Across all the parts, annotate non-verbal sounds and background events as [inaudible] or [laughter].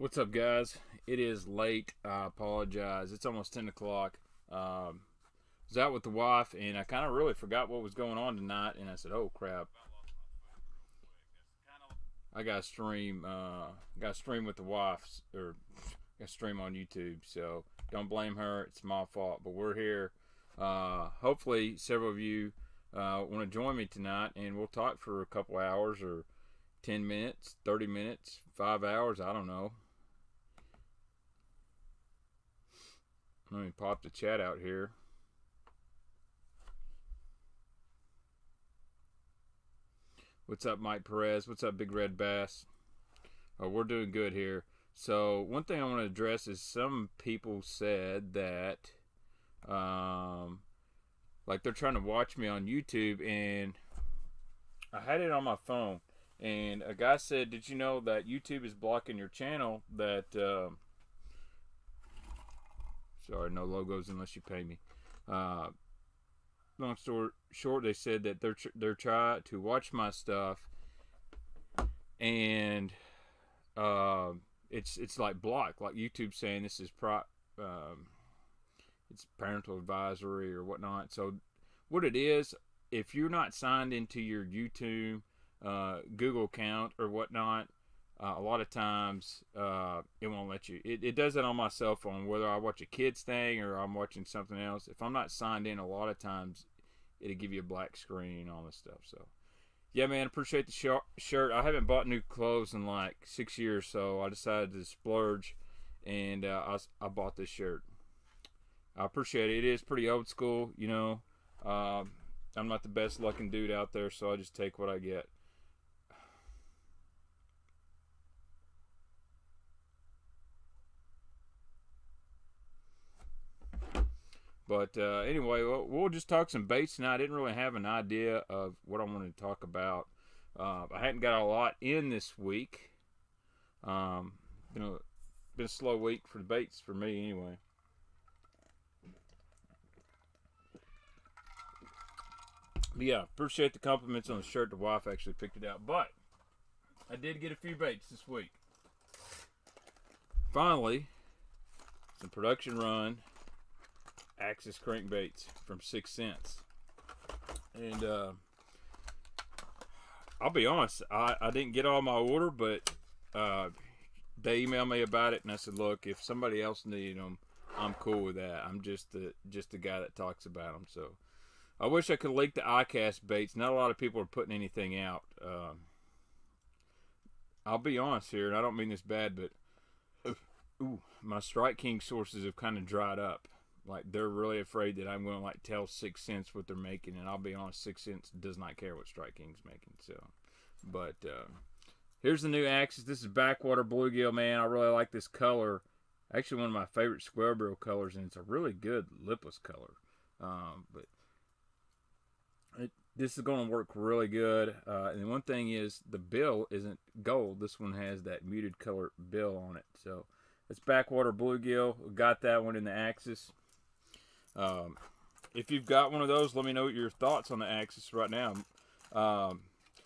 What's up, guys? It is late. I apologize. It's almost 10 o'clock. Um, was out with the wife, and I kind of really forgot what was going on tonight, and I said, oh, crap. I got stream, uh, got stream with the wife, or got stream on YouTube, so don't blame her. It's my fault, but we're here. Uh, hopefully, several of you uh, want to join me tonight, and we'll talk for a couple hours or 10 minutes, 30 minutes, five hours, I don't know. Let me pop the chat out here. What's up, Mike Perez? What's up, Big Red Bass? Oh, we're doing good here. So, one thing I want to address is some people said that, um, like they're trying to watch me on YouTube, and I had it on my phone, and a guy said, "Did you know that YouTube is blocking your channel?" That uh, Sorry, no logos unless you pay me. Uh, long story short, they said that they're tr- they're trying to watch my stuff, and uh, it's it's like block, like YouTube saying this is pro, um, it's parental advisory or whatnot. So, what it is, if you're not signed into your YouTube, uh, Google account or whatnot, uh, a lot of times uh, it won't let you. It, it does it on my cell phone, whether I watch a kids thing or I'm watching something else. If I'm not signed in, a lot of times it'll give you a black screen and all this stuff. So, yeah, man, appreciate the sh- shirt. I haven't bought new clothes in like six years, so I decided to splurge and uh, I, I bought this shirt. I appreciate it. It is pretty old school, you know. Um, I'm not the best looking dude out there, so I just take what I get. But uh, anyway, we'll, we'll, just talk some baits tonight. I didn't really have an idea of what I wanted to talk about. Uh, I hadn't got a lot in this week. Um, been a been a slow week for the baits for me anyway. But yeah, appreciate the compliments on the shirt. The wife actually picked it out, but I did get a few baits this week. Finally, some production run Axis crankbaits from 6th Sense. And uh, I'll be honest, I, I didn't get all my order, but uh, they emailed me about it, and I said, look, if somebody else needed them, I'm cool with that. I'm just the just the guy that talks about them. So I wish I could link the iCast baits. Not a lot of people are putting anything out. Um, I'll be honest here, and I don't mean this bad, but ooh, my Strike King sources have kind of dried up. Like they're really afraid that I'm going to like tell 6th Sense what they're making, and I'll be honest, 6th Sense does not care what Strike King's making. So, but uh, here's the new Axis. This is backwater bluegill, man. I really like this color. Actually, one of my favorite square bill colors, and it's a really good lipless color. Um, but it, this is going to work really good. Uh, and one thing is the bill isn't gold. This one has that muted color bill on it. So it's backwater bluegill. We got that one in the Axis. Um, if you've got one of those, let me know your thoughts on the Axis right now. Um,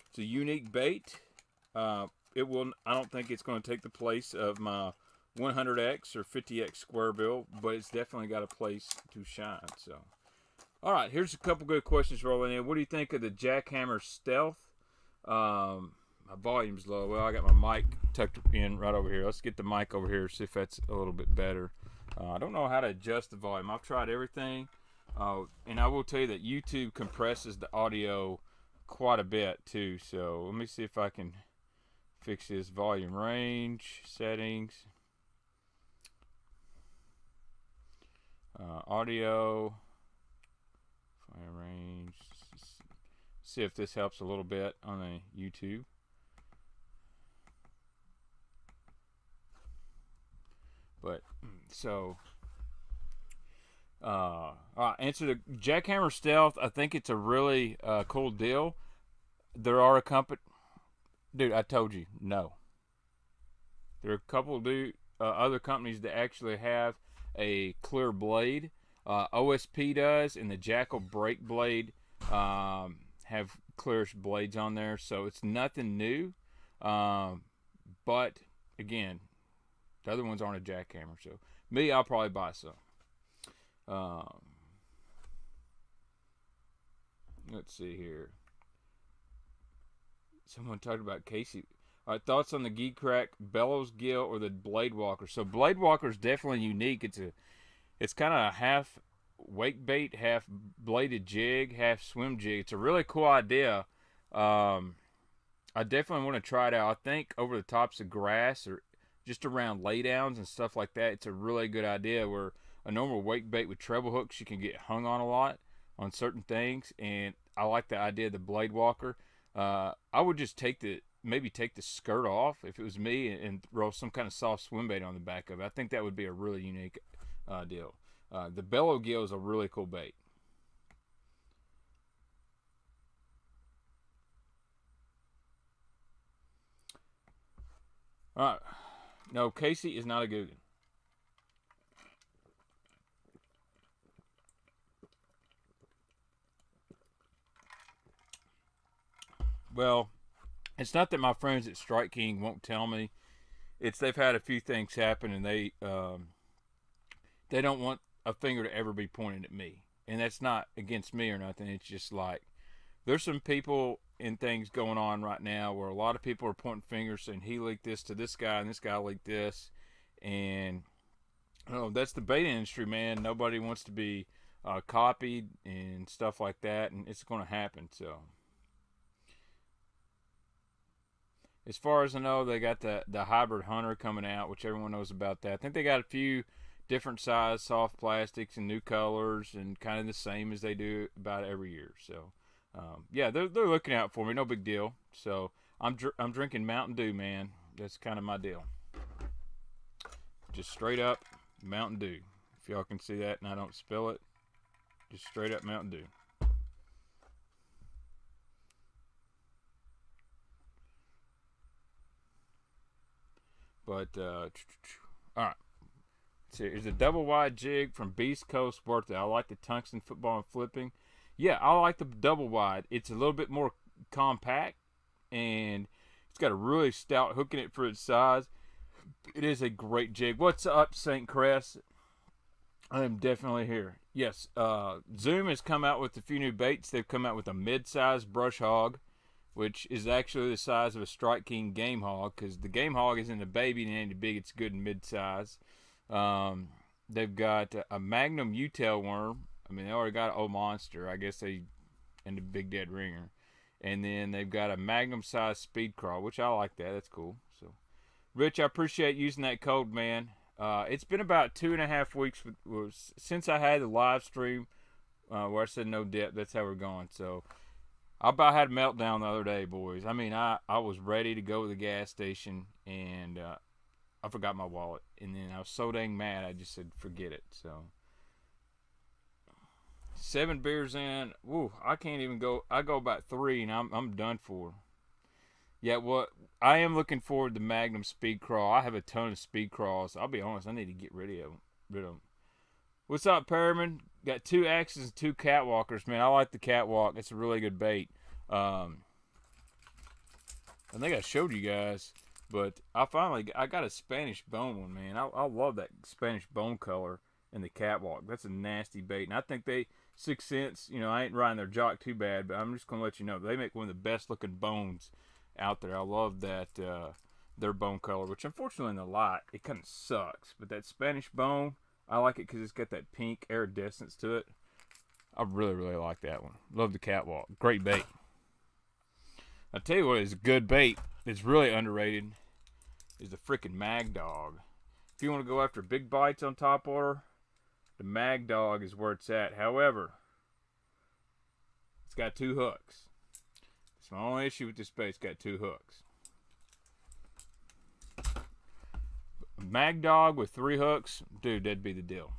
it's a unique bait. Uh, it will. I don't think it's going to take the place of my 100x or 50x square bill, but it's definitely got a place to shine. So, all right, here's a couple good questions rolling in. What do you think of the Jackhammer Stealth? Um, my volume's low. Well, I got my mic tucked in right over here. Let's get the mic over here, see if that's a little bit better. Uh, I don't know how to adjust the volume. I've tried everything, uh, and I will tell you that YouTube compresses the audio quite a bit too. So let me see if I can fix this volume range settings. Uh, audio volume range. See if this helps a little bit on the YouTube. But so, uh, answer the Jackhammer Stealth. I think it's a really uh, cool deal. There are a company, dude. I told you no. There are a couple dude, uh, other companies that actually have a clear blade. Uh, OSP does, and the Jackall brake blade um, have clearish blades on there, so it's nothing new. Um, but again, The other ones aren't a jackhammer. So me, I'll probably buy some. Um, let's see here. Someone talked about Casey. All right, thoughts on the Geecrack Bellows Gill or the Blade Walker? So Blade Walker is definitely unique. It's a, it's kind of a half wake bait, half bladed jig, half swim jig. It's a really cool idea. Um, I definitely want to try it out. I think over the tops of grass or just around laydowns and stuff like that, it's a really good idea. Where a normal wake bait with treble hooks, you can get hung on a lot on certain things, and I like the idea of the blade walker. Uh, I would just take the maybe take the skirt off if it was me and, and throw some kind of soft swim bait on the back of it. I think that would be a really unique uh, deal. Uh, the bellow gill is a really cool bait. All right. No, Casey is not a Googan. Well, it's not that my friends at Strike King won't tell me. It's they've had a few things happen and they um, they don't want a finger to ever be pointed at me. And that's not against me or nothing. It's just like there's some people and things going on right now where a lot of people are pointing fingers saying he leaked this to this guy and this guy leaked this. And oh, that's the bait industry, man. Nobody wants to be uh, copied and stuff like that, and it's going to happen. So. as far as I know, they got the the hybrid hunter coming out, which everyone knows about that. I think they got a few different size soft plastics and new colors, and kind of the same as they do about every year. So, um, yeah, they're they're looking out for me. No big deal. So I'm dr- I'm drinking Mountain Dew, man. That's kind of my deal. Just straight up Mountain Dew. If y'all can see that, and I don't spill it, just straight up Mountain Dew. But uh, all right. So here's a double wide jig from Beast Coast worth it. I like the tungsten football and flipping. Yeah, I like the double wide. It's a little bit more compact and it's got a really stout hook in it for its size. It is a great jig. What's up, St. Crest? I am definitely here. Yes, uh, Zoom has come out with a few new baits. They've come out with a mid-sized brush hog which is actually the size of a Strike King game hog because the game hog isn't a baby and ain't big, it's good and mid size. Um, they've got a Magnum U-tail worm. I mean, they already got old monster. I guess they and the big dead ringer. And then they've got a magnum sized speed crawl, which I like that. That's cool. So, Rich, I appreciate using that code, man. Uh, it's been about two and a half weeks since I had the live stream uh, where I said no depth. That's how we're going. So, I about had a meltdown the other day, boys. I mean, I, I was ready to go to the gas station and uh, I forgot my wallet. And then I was so dang mad, I just said, forget it. So, seven beers in. Woo, I can't even go. I go about three and I'm, I'm done for. Yeah, what I am looking forward to Magnum Speed Crawl. I have a ton of Speed Crawls. I'll be honest, I need to get rid of them. Rid of them. What's up, Perriman? Got two axes and two catwalkers, man. I like the catwalk. It's a really good bait. Um, I think I showed you guys, but I finally I got a Spanish bone one, man. I, I love that Spanish bone color in the catwalk. That's a nasty bait, and I think they 6th Sense. You know, I ain't riding their jock too bad, but I'm just gonna let you know they make one of the best looking bones out there. I love that uh, their bone color, which unfortunately in the light it kind of sucks, but that Spanish bone I like it because it's got that pink iridescence to it. I really, really like that one. Love the catwalk. Great bait. I tell you what is a good bait. It's really underrated. Is the freaking Mag Dog. If you want to go after big bites on top water, the Mag Dog is where it's at. However, it's got two hooks. It's my only issue with this bait. It's got two hooks. Mag Dog with three hooks, dude, that'd be the deal.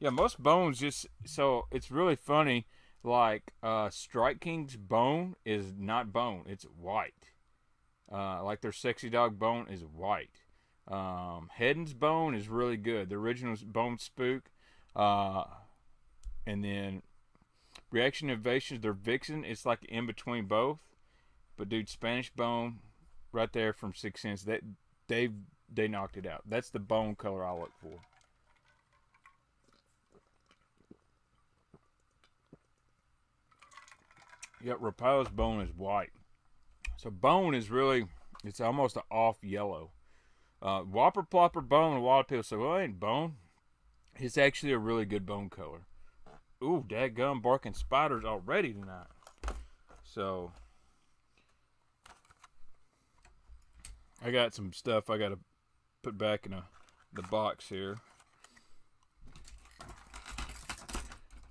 Yeah, most bones just so it's really funny. Like uh, Strike King's bone is not bone; it's white. Uh, like their sexy dog bone is white. Um, Heddon's bone is really good. The original bone spook, uh, and then Reaction Innovations, their Vixen. It's like in between both. But dude, Spanish bone, right there from 6th Sense. That they've they knocked it out. That's the bone color I look for. Yep, Rapala's bone is white. So bone is really, it's almost an off yellow. Uh, Whopper Plopper bone, a lot of people say, well, it ain't bone. It's actually a really good bone color. Ooh, dad gum barking spiders already tonight. So, I got some stuff I got to put back in a, the box here.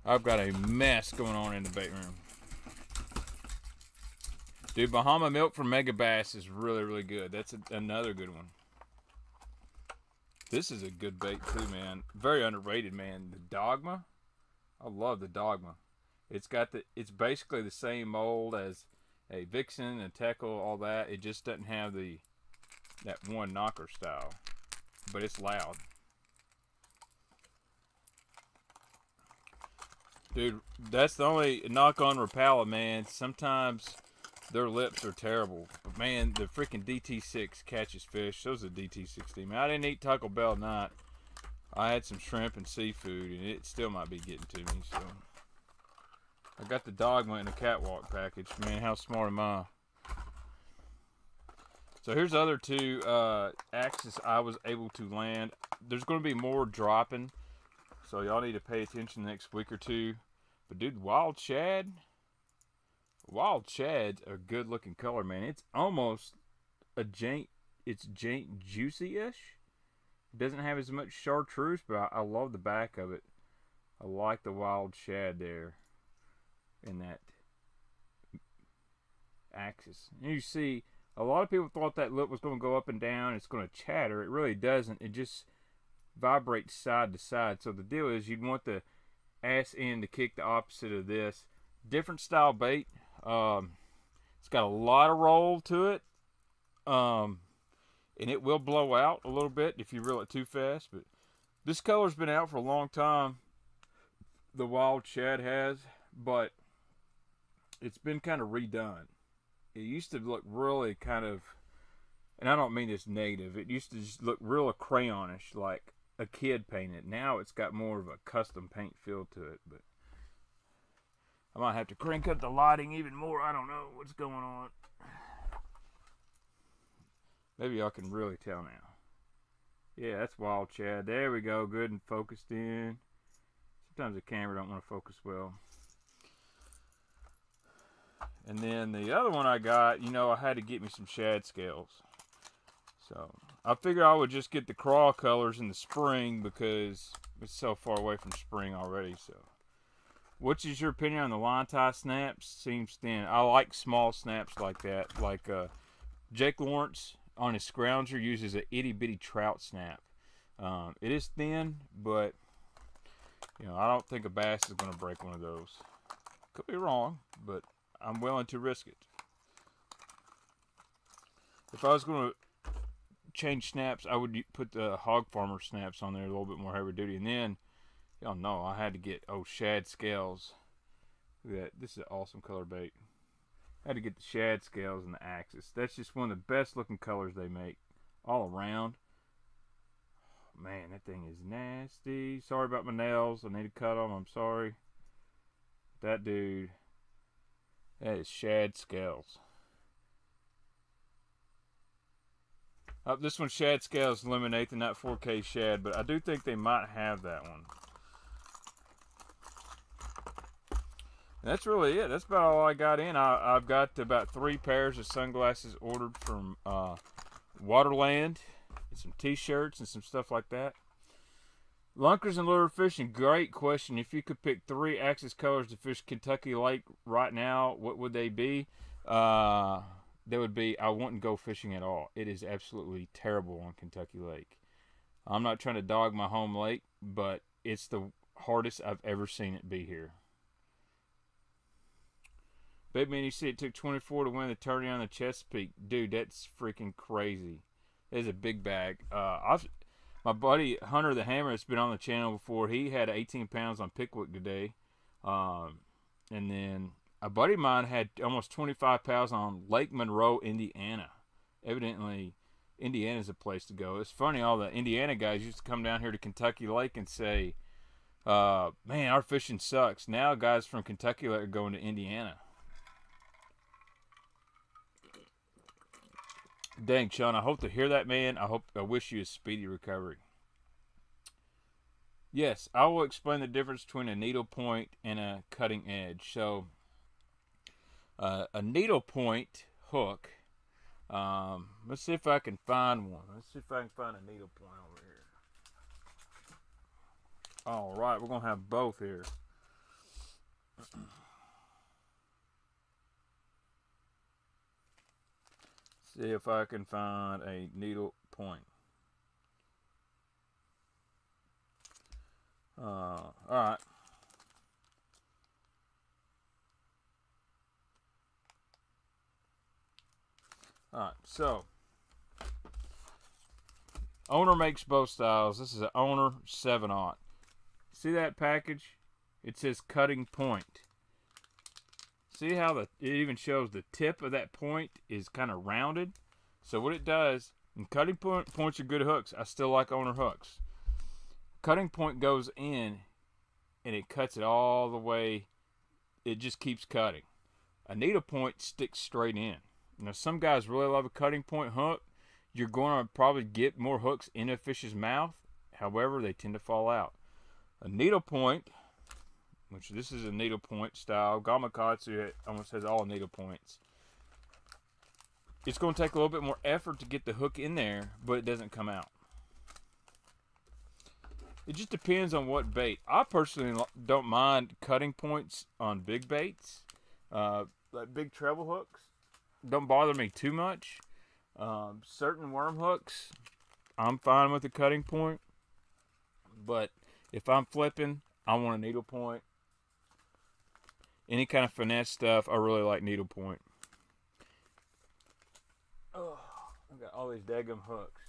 I've got a mess going on in the bait room. Dude, Bahama milk from Megabass is really, really good. That's a, another good one. This is a good bait too, man. Very underrated, man. The Dogma. I love the Dogma. It's got the. It's basically the same mold as a Vixen and Teckel, all that. It just doesn't have the that one knocker style, but it's loud. Dude, that's the only knock on Rapala, man. Sometimes their lips are terrible. But man, the freaking DT6 catches fish. So's the DT16. Man, I didn't eat Taco Bell tonight. I had some shrimp and seafood, and it still might be getting to me. So I got the dogma in a catwalk package. Man, how smart am I? So here's the other two uh, axes I was able to land. There's going to be more dropping, so y'all need to pay attention next week or two. But dude, wild shad, Wild Shad's a good looking color, man. It's almost a jank. It's jank juicy ish. Doesn't have as much chartreuse, but I, I, love the back of it. I like the wild shad there in that axis. And you see, a lot of people thought that lip was going to go up and down. It's going to chatter. It really doesn't. It just vibrates side to side. So the deal is you'd want the ass end to kick the opposite of this. Different style bait. Um, it's got a lot of roll to it. Um, and it will blow out a little bit if you reel it too fast. But this color's been out for a long time. The Wild Shad has, but it's been kind of redone. It used to look really kind of, and I don't mean this negative. It used to just look real crayonish, like a kid painted. Now it's got more of a custom paint feel to it, but I might have to crank up the lighting even more. I don't know what's going on. Maybe I can really tell now. Yeah, that's Wild Shad. There we go. Good and focused in. Sometimes the camera don't want to focus well. And then the other one I got, you know, I had to get me some shad scales. So I figured I would just get the craw colors in the spring because it's so far away from spring already. So What's your opinion on the line tie snaps? Seems thin. I like small snaps like that. Like uh, Jake Lawrence on his scrounger uses a itty bitty trout snap. Um, it is thin, but you know I don't think a bass is going to break one of those. Could be wrong, but I'm willing to risk it. If I was going to change snaps, I would put the hog farmer snaps on there a little bit more heavy duty, and then Y'all know I had to get oh shad scales. Look at that. This is an awesome color bait. I had to get the shad scales and the axis. That's just one of the best looking colors they make all around. man, that thing is nasty. Sorry about my nails. I need to cut them. I'm sorry. That dude, that is shad scales. Uh, this one, shad scales eliminate not 4K shad, but I do think they might have that one. That's really it. That's about all I got in. I, have got about three pairs of sunglasses ordered from uh, Waterland, and some T-shirts and some stuff like that. Lunkers and lure fishing. Great question. If you could pick three axis colors to fish Kentucky Lake right now, what would they be? Uh, they would be. I wouldn't go fishing at all. It is absolutely terrible on Kentucky Lake. I'm not trying to dog my home lake, but it's the hardest I've ever seen it be here. Big man, you see it took 24 to win the tourney on the Chesapeake. Dude, that's freaking crazy. It's a big bag. Uh, I've, my buddy Hunter the Hammer has been on the channel before. He had 18 pounds on Pickwick today. Um, and then a buddy of mine had almost 25 pounds on Lake Monroe, Indiana. Evidently, Indiana's a place to go. It's funny, all the Indiana guys used to come down here to Kentucky Lake and say, uh, man, our fishing sucks. Now guys from Kentucky are going to Indiana. Dang, Sean, I hope to hear that, man. I hope I wish you a speedy recovery. Yes, I will explain the difference between a needle point and a cutting edge. So, uh, a needle point hook. Um, let's see if I can find one. Let's see if I can find a needle point over here. All right, we're gonna have both here. [clears throat] see if I can find a needle point. Uh, all right. All right, so owner makes both styles. This is an owner 7 aught. See that package? It says cutting point. See how the it even shows the tip of that point is kind of rounded? So what it does, and cutting point points are good hooks. I still like owner hooks. Cutting point goes in and it cuts it all the way. It just keeps cutting. A needle point sticks straight in. Now some guys really love a cutting point hook. You're going to probably get more hooks in a fish's mouth. However, they tend to fall out. A needle point which this is a needle point style. Gamakatsu almost has all needle points. It's going to take a little bit more effort to get the hook in there, but it doesn't come out. It just depends on what bait. I personally don't mind cutting points on big baits, uh, like big treble hooks. Don't bother me too much. Um, certain worm hooks, I'm fine with the cutting point. But if I'm flipping, I want a needle point any kind of finesse stuff, I really like needlepoint. Oh, I've got all these daggum hooks.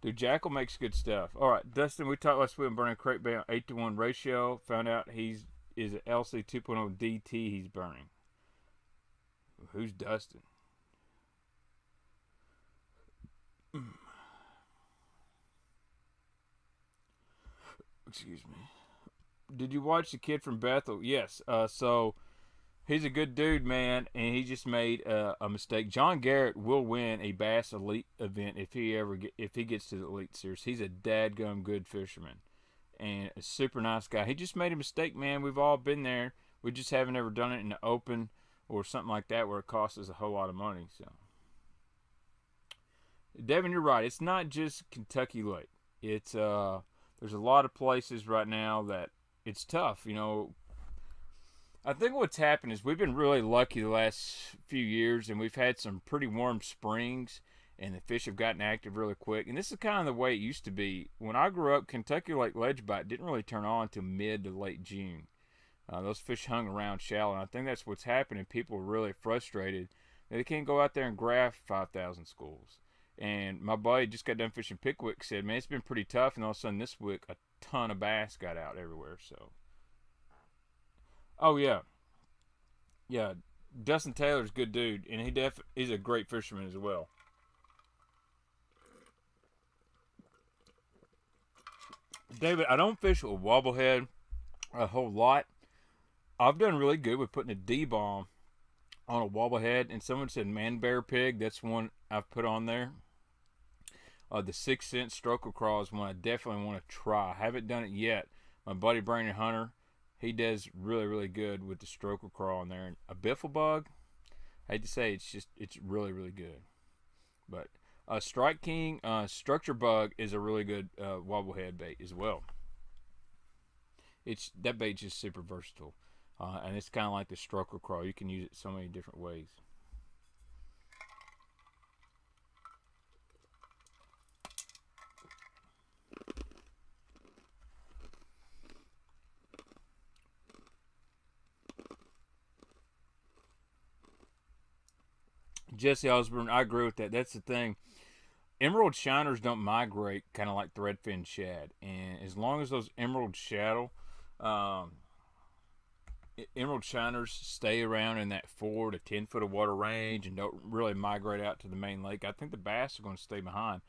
Dude, Jackall makes good stuff. All right, Dustin, we talked last week on burning crankbait 8 to 1 ratio. Found out he's is an LC 2.0 DT he's burning. Who's Dustin? Mm. Excuse me did you watch the kid from Bethel? Yes. Uh, so he's a good dude, man, and he just made uh, a mistake. John Garrett will win a Bass Elite event if he ever get, if he gets to the Elite Series. He's a dadgum good fisherman and a super nice guy. He just made a mistake, man. We've all been there. We just haven't ever done it in the open or something like that where it costs us a whole lot of money. So, Devin, you're right. It's not just Kentucky Lake. It's uh, there's a lot of places right now that it's tough. You know, I think what's happened is we've been really lucky the last few years, and we've had some pretty warm springs, and the fish have gotten active really quick. And this is kind of the way it used to be. When I grew up, Kentucky Lake ledge bite didn't really turn on until mid to late June. Uh, those fish hung around shallow, and I think that's what's happening. People are really frustrated that they can't go out there and graph 5,000 schools. And my buddy just got done fishing Pickwick said, man, it's been pretty tough. And all of a sudden this week, a ton of bass got out everywhere. So, oh yeah, yeah. Dustin Taylor's good dude, and he def he's a great fisherman as well. David, I don't fish with wobblehead a whole lot. I've done really good with putting a D bomb on a wobblehead, and someone said man bear pig. That's one I've put on there. Uh, the 6th Sense Stroker Crawl is one I definitely want to try. I haven't done it yet. My buddy Brandon Hunter, he does really, really good with the Stroker Crawl in there. And a Biffle Bug, I hate to say it's just, it's really, really good. But uh, Strike King uh, Structure Bug is a really good uh, wobblehead bait as well. It's That bait's just super versatile. Uh, and it's kind of like the Stroker Crawl. You can use it so many different ways. Jesse Osborne, I agree with that. That's the thing. Emerald shiners don't migrate kind of like threadfin shad, and as long as those emerald shadow, um, emerald shiners stay around in that four to ten foot of water range and don't really migrate out to the main lake. I think the bass are going to stay behind.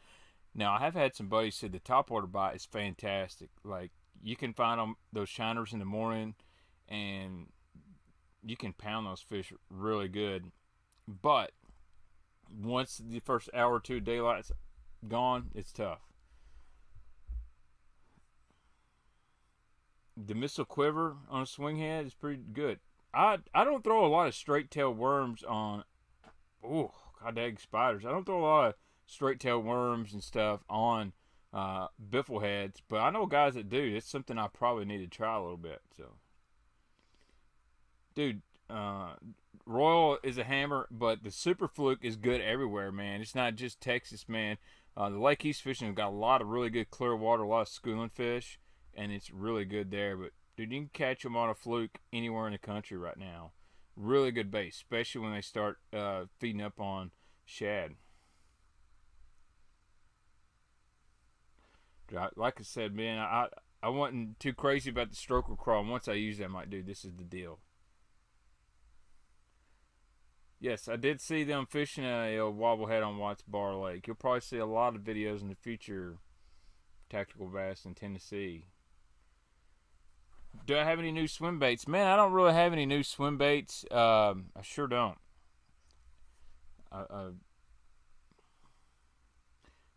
Now I have had some buddies say the topwater bite is fantastic. Like you can find them those shiners in the morning, and you can pound those fish really good. But once the first hour or two daylight's gone, it's tough. the missile quiver on a swing head is pretty good. I I don't throw a lot of straight tail worms on. Oh, god dang spiders! I don't throw a lot of straight tail worms and stuff on uh, biffle heads, but I know guys that do. It's something I probably need to try a little bit. So, dude, uh, Royal is a hammer, but the Super Fluke is good everywhere, man. It's not just Texas, man. Uh, the Lake East fishing has got a lot of really good clear water, a lot of schooling fish and it's really good there. But dude, you can catch them on a fluke anywhere in the country right now. Really good bait, especially when they start uh, feeding up on shad. Like I said, man, I I wasn't too crazy about the stroker crawl. Once I use that, I might do this is the deal. Yes, I did see them fishing a, a wobblehead on Watts Bar Lake. You'll probably see a lot of videos in the future. Tactical bass in Tennessee. Do I have any new swim baits? Man, I don't really have any new swim baits. Um, I sure don't. Uh, uh,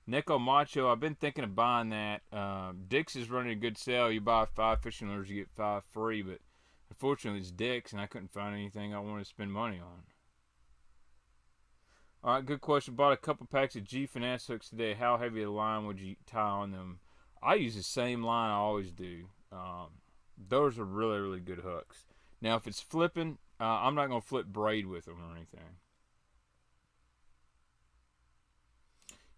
Neko Macho, I've been thinking of buying that. Um, Dick's is running a good sale. You buy five fishing lures, you get five free. But unfortunately, it's Dix, and I couldn't find anything I wanted to spend money on. All right, good question. Bought a couple packs of G finesse hooks today. How heavy a line would you tie on them? I use the same line I always do. Um, those are really, really good hooks. Now, if it's flipping, uh, I'm not going to flip braid with them or anything.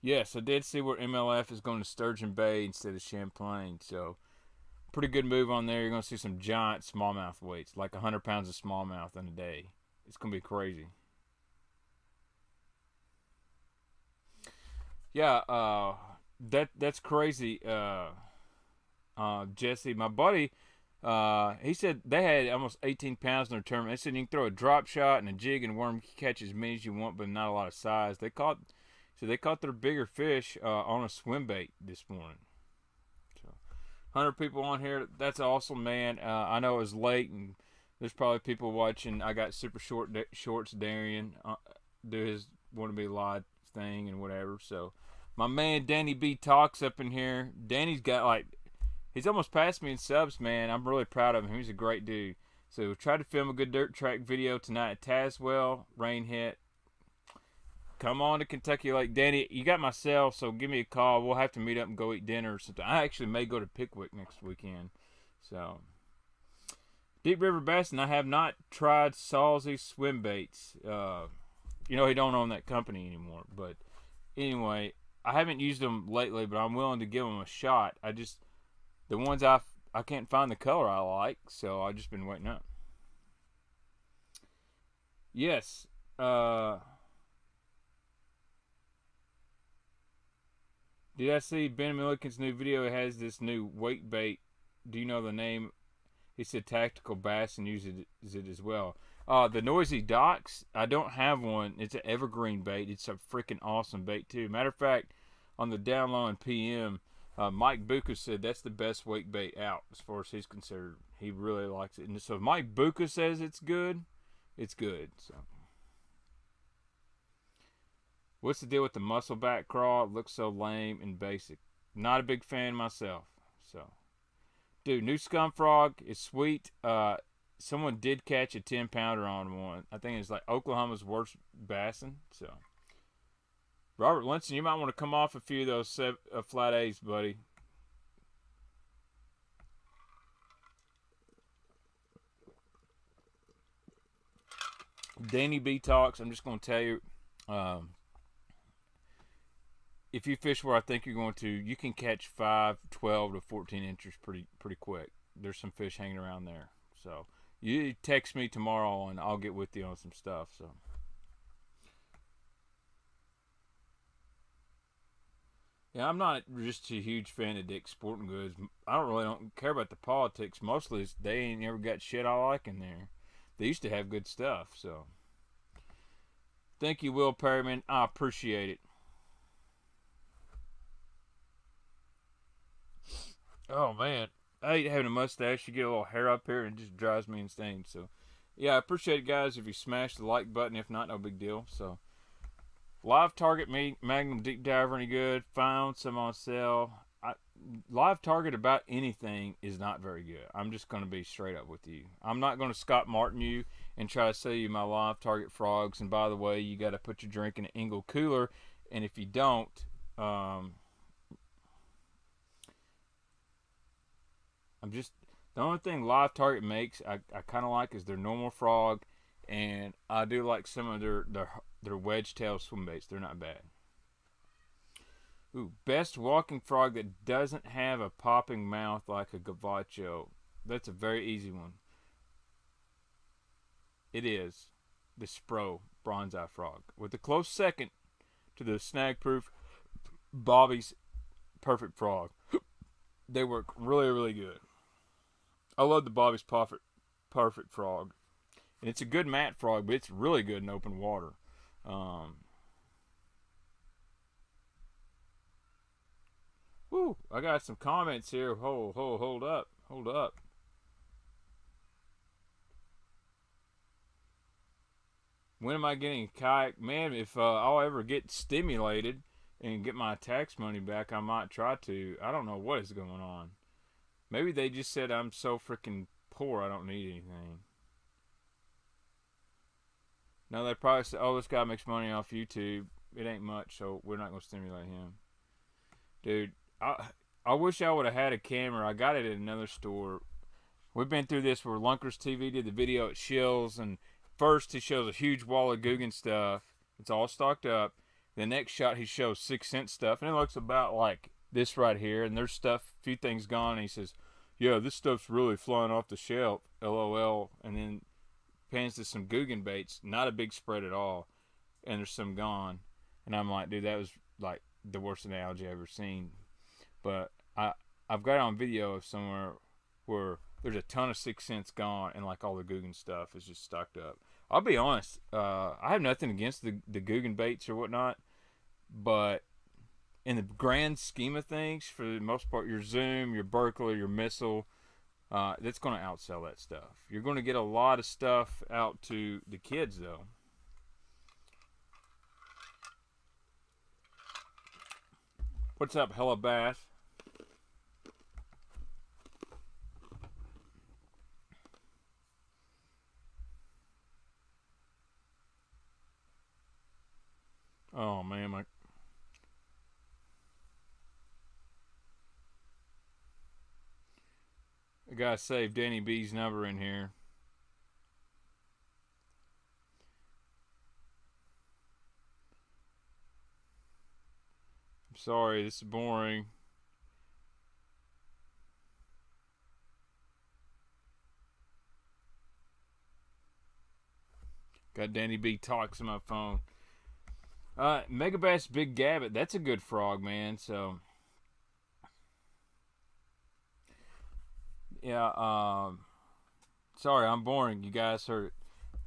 Yes, I did see where MLF is going to Sturgeon Bay instead of Champlain. So, pretty good move on there. You're going to see some giant smallmouth weights, like 100 pounds of smallmouth in a day. It's going to be crazy. Yeah, uh, that that's crazy. Uh, uh, Jesse, my buddy, uh, he said they had almost 18 pounds in their tournament. They said you can throw a drop shot and a jig and worm catch as many as you want, but not a lot of size. They caught, so they caught their bigger fish uh, on a swim bait this morning. So, 100 people on here. That's awesome, man. Uh, I know it was late and there's probably people watching. I got super short shorts Darian uh, do his want to be live thing and whatever. So my man Danny B talks up in here. Danny's got like he's almost passed me in subs, man. I'm really proud of him. He's a great dude. So tried to film a good dirt track video tonight at Tazewell. Rain hit. Come on to Kentucky Lake. Danny, you got my cell, so give me a call. We'll have to meet up and go eat dinner or something. I actually may go to Pickwick next weekend. So Deep River Bass, and I have not tried Salzy swim baits. Uh, you know, he don't own that company anymore. But anyway, I haven't used them lately, but I'm willing to give them a shot. I just the ones I I can't find the color I like, so I've just been waiting up. Yes. Uh, did I see Ben Milliken's new video? It has this new weight bait. Do you know the name? He said tactical bass and uses it as well. Uh, the noisy docks. I don't have one. It's an evergreen bait. It's a freaking awesome bait too. Matter of fact, on the down low PM, uh, Mike Bucca said that's the best wake bait out as far as he's concerned. He really likes it. And so if Mike Bucca says it's good, it's good. So what's the deal with the muscle back crawl? It looks so lame and basic. Not a big fan myself. So dude, new scum frog is sweet. Uh, someone did catch a 10 pounder on one. I think it's like Oklahoma's worst bassin. So Robert Linson, you might want to come off a few of those seven, uh, flat A's, buddy. Danny B talks. I'm just going to tell you, um, if you fish where I think you're going to, you can catch 5, 12 to 14 inches pretty pretty quick. There's some fish hanging around there. So you text me tomorrow and I'll get with you on some stuff. So. Yeah, I'm not just a huge fan of Dick's Sporting Goods. I don't really don't care about the politics. Mostly, they ain't ever got shit I like in there. They used to have good stuff, so. Thank you, Will Perryman. I appreciate it. Oh man, I hate having a mustache. You get a little hair up here, and it just drives me insane. So, yeah, I appreciate it, guys. If you smash the like button, if not, no big deal. So. Live Target Magnum Deep Diver any good? Found some on sale. I, live Target about anything is not very good. I'm just going to be straight up with you. I'm not going to Scott Martin you and try to sell you my live Target frogs. And by the way, you got to put your drink in an Engel cooler. And if you don't, um, I'm just the only thing Live Target makes I, I kind of like is their normal frog, and I do like some of their their they're wedge tail swim baits. They're not bad. Ooh, best walking frog that doesn't have a popping mouth like a gavacho. That's a very easy one. It is the Spro bronze eye frog with a close second to the snag proof Bobby's perfect frog. They work really, really good. I love the Bobby's perfect perfect frog. And it's a good mat frog, but it's really good in open water. Um, whoo, I got some comments here. Hold, hold, hold up, hold up. When am I getting a kayak? Man, if uh, I'll ever get stimulated and get my tax money back, I might try to. I don't know what is going on. Maybe they just said I'm so freaking poor I don't need anything. No, they probably say, "Oh, this guy makes money off YouTube. It ain't much, so we're not gonna stimulate him." Dude, I I wish I would have had a camera. I got it at another store. We've been through this where Lunkers TV did the video at Scheels, and first he shows a huge wall of Googan stuff. It's all stocked up. The next shot he shows 6th Sense stuff, and it looks about like this right here. And there's stuff, a few things gone. And he says, "Yeah, this stuff's really flying off the shelf." LOL. And then pans to some Googan baits, not a big spread at all, and there's some gone. And I'm like, dude, that was like the worst analogy I've ever seen. But I I've got it on video of somewhere where there's a ton of 6th Sense gone and like all the Googan stuff is just stocked up. I'll be honest, uh, I have nothing against the the Googan baits or whatnot, but in the grand scheme of things, for the most part, your Zoom, your Berkley, your Missile, uh, that's going to outsell that stuff. You're going to get a lot of stuff out to the kids, though. What's up, Hella Bass? Oh man, my I gotta save Danny B's number in here. I'm sorry, this is boring. Got Danny B talks on my phone. Uh, Megabass Big Gabbit, that's a good frog, man. So yeah. Um, sorry, I'm boring. You guys heard.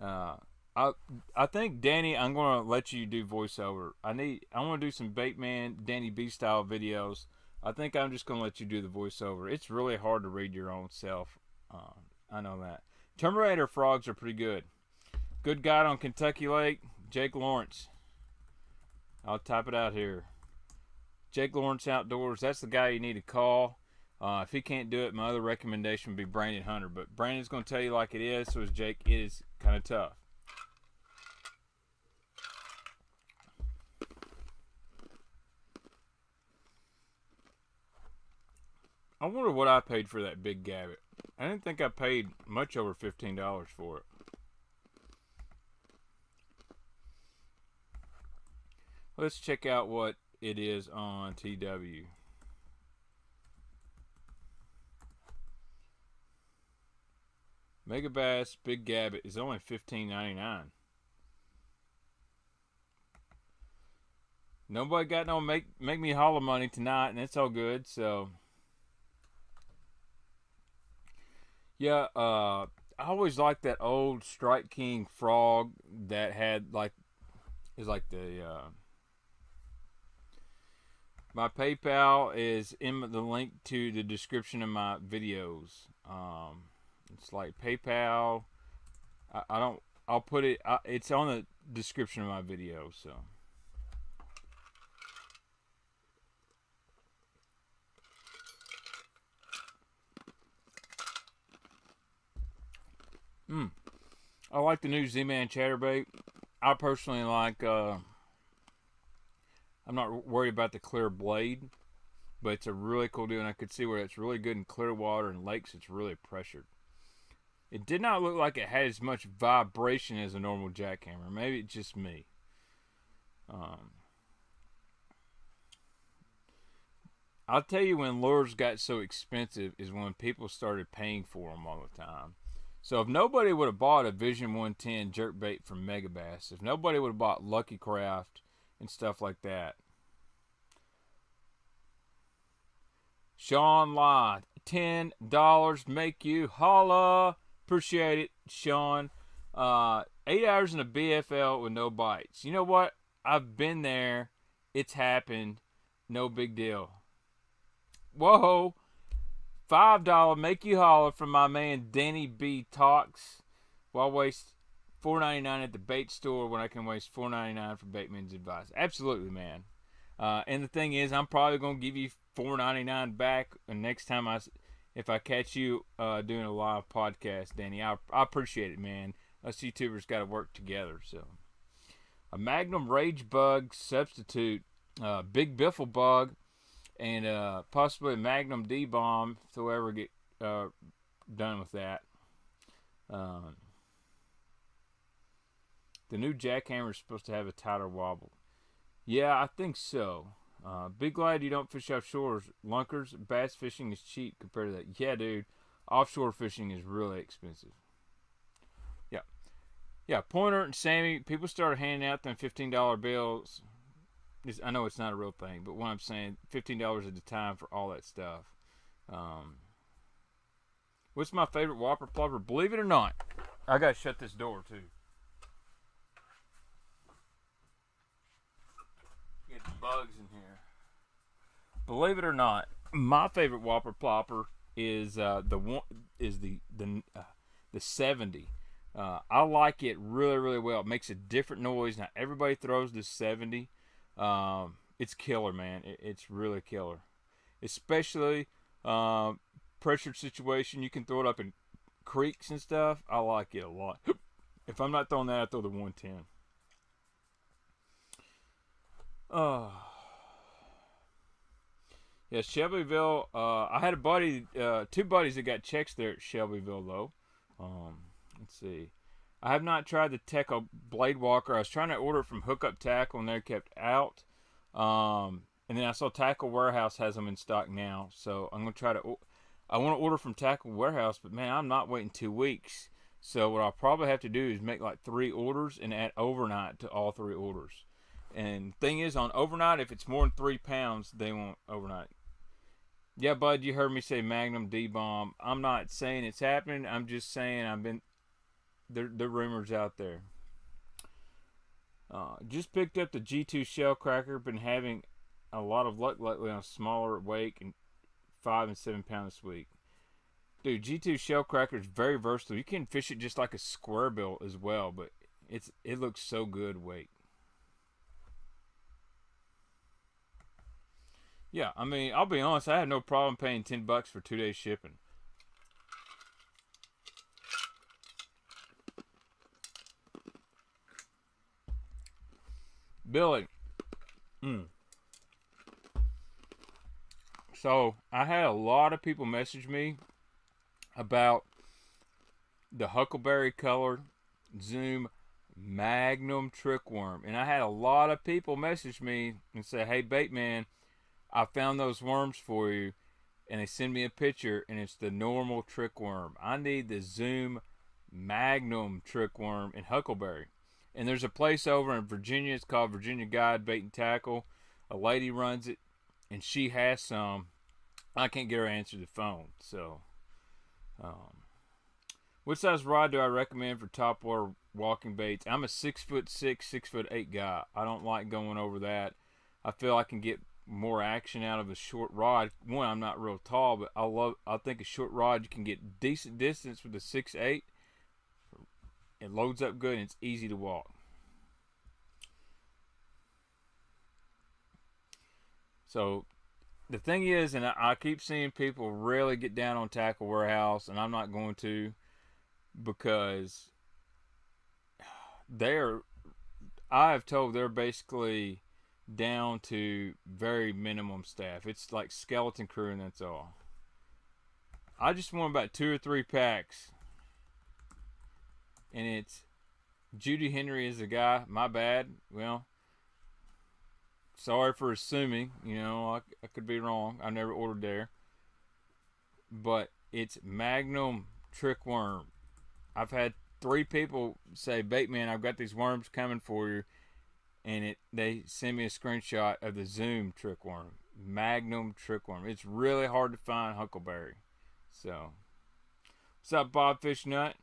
Uh, I I think Danny, I'm gonna let you do voiceover. I need I want to do some Baitman Danny B style videos. I think I'm just gonna let you do the voiceover. It's really hard to read your own self. Uh, I know that. Terminator frogs are pretty good. Good guide on Kentucky Lake, Jake Lawrence. I'll type it out here. Jake Lawrence Outdoors. That's the guy you need to call. Uh, if he can't do it, my other recommendation would be Brandon Hunter. But Brandon's going to tell you like it is, so is Jake. It is kind of tough. I wonder what I paid for that big gabbit. I didn't think I paid much over $15 for it. Let's check out what it is on TW. Megabass Big Gabbit is only fifteen ninety nine. nobody got no make make me holler money tonight, and it's all good. So yeah, uh, I always liked that old Strike King frog that had like is like the uh, my PayPal is in the link to the description of my videos. Um, it's like PayPal. I, I don't. I'll put it. I, it's on the description of my video. So. Hmm. I like the new Z-Man Chatterbait. I personally like. Uh, I'm not worried about the clear blade, but it's a really cool deal, and I could see where it's really good in clear water and lakes. It's really pressured. It did not look like it had as much vibration as a normal jackhammer. Maybe it's just me. Um, I'll tell you when lures got so expensive is when people started paying for them all the time. So if nobody would have bought a Vision 110 jerkbait from Megabass, if nobody would have bought Lucky Craft and stuff like that. Sean Law, ten dollars make you holla. Appreciate it, Sean. Uh, eight hours in a BFL with no bites. You know what? I've been there. It's happened. No big deal. Whoa. Five dollar make you holler from my man Danny B Talks. Why waste four ninety nine at the bait store when I can waste four ninety nine for Baitman's advice? Absolutely, man. Uh, and the thing is, I'm probably gonna give you four ninety nine back. And next time I, if I catch you uh, doing a live podcast, Danny, I, I appreciate it, man. Us YouTubers got to work together. So, a Magnum Rage Bug substitute, uh, Big Biffle Bug and uh, possibly a Magnum D bomb if they'll ever get uh, done with that. Um, the new jackhammer is supposed to have a tighter wobble. Yeah, I think so. Uh, be glad you don't fish offshore. Lunkers, bass fishing is cheap compared to that. Yeah, dude. Offshore fishing is really expensive. Yeah. Yeah, Pointer and Sammy, people started handing out them $15 bills it's, I know it's not a real thing, but what I'm saying, fifteen dollars at a time for all that stuff. Um, what's my favorite Whopper plopper? Believe it or not, I gotta shut this door too. Get bugs in here. Believe it or not, my favorite Whopper plopper is uh, the one is the the uh, the seventy. Uh, I like it really really well. It makes a different noise. Now everybody throws the seventy. Um, it's killer, man. It, it's really killer. Especially um, pressured situation. You can throw it up in creeks and stuff. I like it a lot. [gasps] if I'm not throwing that, I throw the 110. Oh. Yeah, Shelbyville. Uh, I had a buddy, uh, two buddies that got checks there at Shelbyville, though. Um, let's see. I have not tried the Teco Blade Walker. I was trying to order from Hookup Tackle and they're kept out. Um, and then I saw Tackle Warehouse has them in stock now, so I'm gonna try to. I want to order from Tackle Warehouse, but man, I'm not waiting two weeks. So what I'll probably have to do is make like three orders and add overnight to all three orders. And thing is, on overnight, if it's more than three pounds, they won't overnight. Yeah, bud, you heard me say Magnum D bomb. I'm not saying it's happening. I'm just saying I've been the the rumors out there. Uh, just picked up the G2 shell cracker. Been having a lot of luck lately on smaller wake and five and seven pound this week. Dude, G2 shell cracker is very versatile. You can fish it just like a square bill as well, but it's it looks so good wake. Yeah, I mean, I'll be honest. I had no problem paying ten bucks for two days shipping. Billy. Mm. So I had a lot of people message me about the Huckleberry colored Zoom Magnum trick worm. And I had a lot of people message me and say, Hey Baitman, I found those worms for you. And they send me a picture and it's the normal trick worm. I need the Zoom Magnum trick worm in Huckleberry. And there's a place over in Virginia. It's called Virginia Guide Bait and Tackle. a lady runs it, and she has some. I can't get her to answer the phone. So, um, what size rod do I recommend for top water walking baits? I'm a six foot six, six foot eight guy. I don't like going over that. I feel I can get more action out of a short rod. One, I'm not real tall, but I love. I think a short rod you can get decent distance with a six eight. It loads up good and it's easy to walk. So the thing is, and I, keep seeing people really get down on tackle warehouse, and I'm not going to because they're. I have told they're basically down to very minimum staff. It's like skeleton crew, and that's all. I just want about two or three packs, and it's Judy Henry is the guy. My bad. Well, sorry for assuming. You know, I, I could be wrong. I never ordered there. But it's Magnum Trick Worm. I've had three people say, Baitman, I've got these worms coming for you. And it they send me a screenshot of the Zoom trickworm, Magnum trickworm. It's really hard to find Huckleberry. So, what's up, Bob Fish Nut?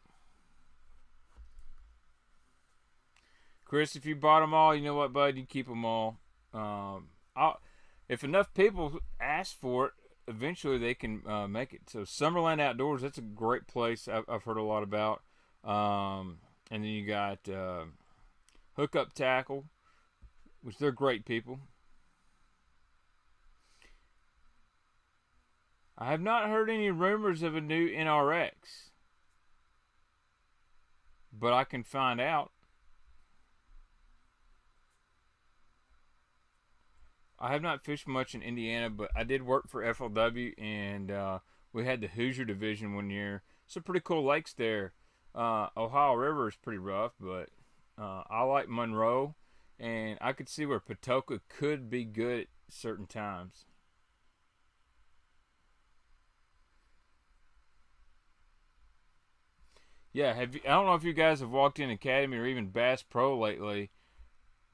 Chris, if you bought them all, you know what, bud? You keep them all. Um, I'll, if enough people ask for it, eventually they can uh, make it. So Summerland Outdoors, that's a great place. I've, I've heard a lot about. Um, and then you got uh, Hookup Tackle, which they're great people. I have not heard any rumors of a new NRX, but I can find out. I have not fished much in Indiana, but I did work for FLW, and uh, we had the Hoosier Division one year. Some pretty cool lakes there. Uh, Ohio River is pretty rough, but uh, I like Monroe, and I could see where Patoka could be good at certain times. Yeah, have you, I don't know if you guys have walked in Academy or even Bass Pro lately.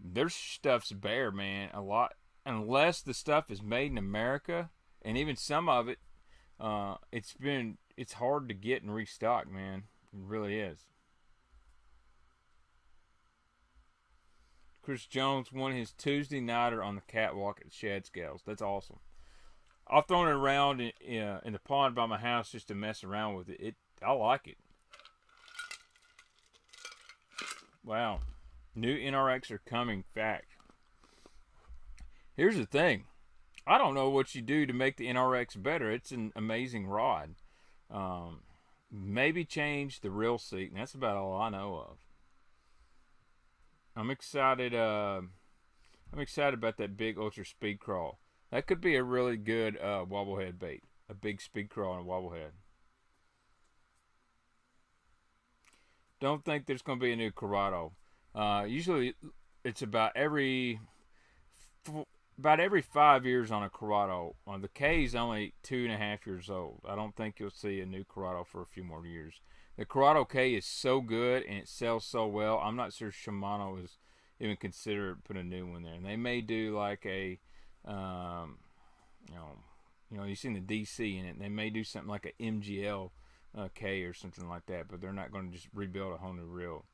Their stuff's bare, man. A lot unless the stuff is made in America, and even some of it, uh, it's been it's hard to get and restock, man. It really is. Chris Jones won his Tuesday nighter on the catwalk at Shad Scales. That's awesome. I've thrown it around in, in, the pond by my house just to mess around with it. It I like it. Wow. New NRX are coming. Fact. Here's the thing. I don't know what you do to make the NRX better. It's an amazing rod. Um, maybe change the reel seat, and that's about all I know of. I'm excited. Uh, I'm excited about that big ultra speed crawl. That could be a really good uh, wobblehead bait. A big speed crawl and a wobblehead. Don't think there's going to be a new Curado. Uh, usually, it's about every about every five years on a Curado. On the K is only two and a half years old. I don't think you'll see a new Curado for a few more years. The Curado K is so good and it sells so well. I'm not sure Shimano is even considered putting a new one there. And they may do like a, um, you know, you know, you've seen the DC in it. They may do something like a MGL uh, K or something like that, but they're not going to just rebuild a whole new reel.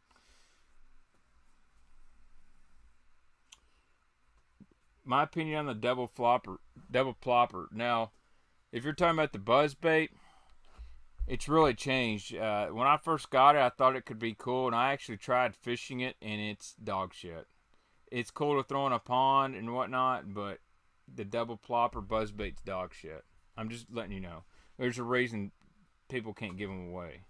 my opinion on the double flopper, double plopper. Now, if you're talking about the buzz bait, it's really changed. Uh, when I first got it, I thought it could be cool, and I actually tried fishing it, and it's dog shit. It's cool to throw in a pond and whatnot, but the double plopper buzz bait's dog shit. I'm just letting you know. There's a reason people can't give them away.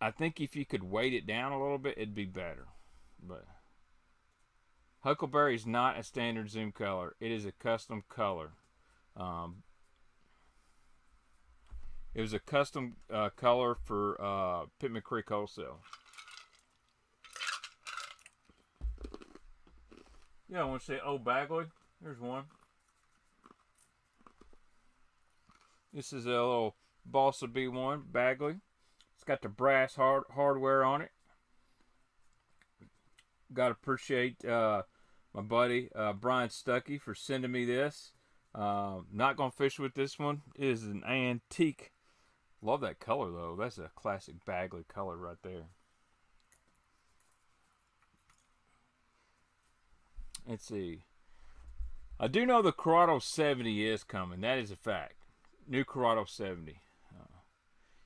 I think if you could weight it down a little bit, it'd be better. But Huckleberry is not a standard zoom color. It is a custom color. Um, it was a custom uh, color for uh, Pitman Creek Wholesale. Yeah, I want to say Old Bagley. There's one. This is a little Balsa B1 Bagley. It's got the brass hard hardware on it. Got to appreciate uh, my buddy uh, Brian Stuckey for sending me this. Uh, not gonna fish with this one. It is an antique. Love that color though. That's a classic Bagley color right there. Let's see. I do know the Curado 70 is coming. That is a fact. New Curado 70. Uh,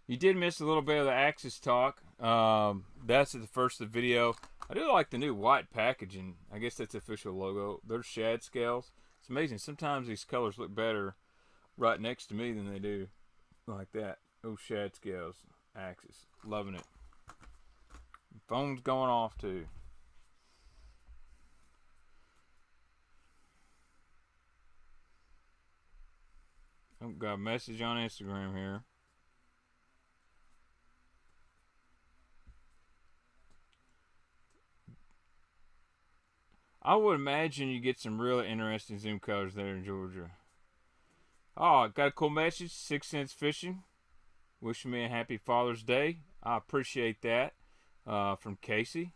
you did miss a little bit of the Axis talk. Um, that's the first of the video. I do like the new white packaging. I guess that's the official logo. They're shad scales. It's amazing. Sometimes these colors look better right next to me than they do like that. Oh, shad scales. Axis. Loving it. Phone's going off too. Oh, got a message on Instagram here. I would imagine you get some really interesting zoom colors there in Georgia. Oh, got a cool message. 6th Sense Fishing. Wishing me a happy Father's Day. I appreciate that. Uh, from Casey.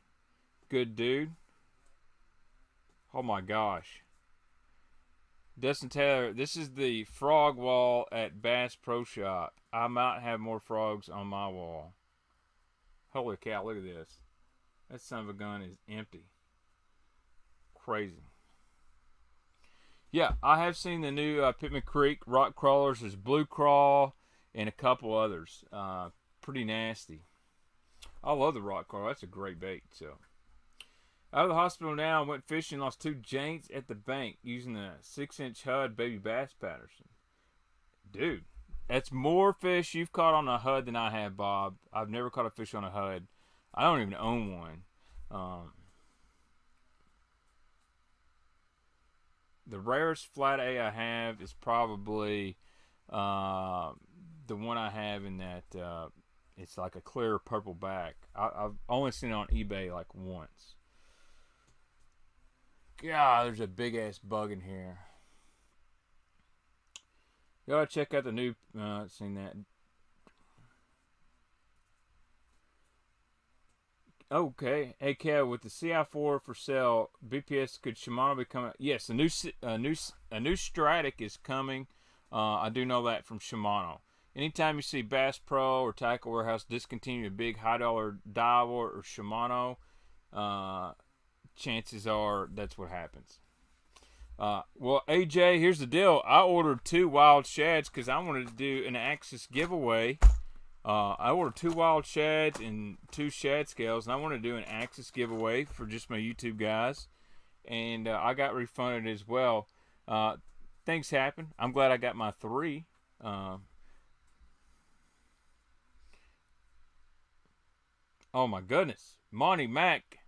Good dude. Oh my gosh. Dustin Taylor, this is the frog wall at Bass Pro Shop. I might have more frogs on my wall. Holy cow, look at this. That son of a gun is empty. Crazy. Yeah, I have seen the new uh, Pitman Creek rock crawlers. There's Blue Crawl and a couple others. Uh, pretty nasty. I love the rock crawler. That's a great bait. So. Out of the hospital now, went fishing, lost two jaints at the bank using a six inch Hud baby bass Patterson. Dude, that's more fish you've caught on a Hud than I have, Bob. I've never caught a fish on a Hud. I don't even own one. Um, the rarest flat A I have is probably uh, the one I have in that. Uh, it's like a clear purple back. I, I've only seen it on eBay like once. God, there's a big ass bug in here. You gotta check out the new. Uh, seen that. Okay, Kev, with the CI4 for sale, BPS could Shimano be coming? Yes, a new a new a new Stratic is coming. Uh, I do know that from Shimano. Anytime you see Bass Pro or Tackle Warehouse discontinue a big high dollar Daiwa or Shimano, uh, chances are that's what happens. Uh, well, AJ, here's the deal. I ordered two wild shads because I wanted to do an Axis giveaway. Uh, I ordered two wild shads and two shad scales, and I wanted to do an Axis giveaway for just my YouTube guys. And uh, I got refunded as well. Uh, things happen. I'm glad I got my three. Oh my goodness, Monty Mac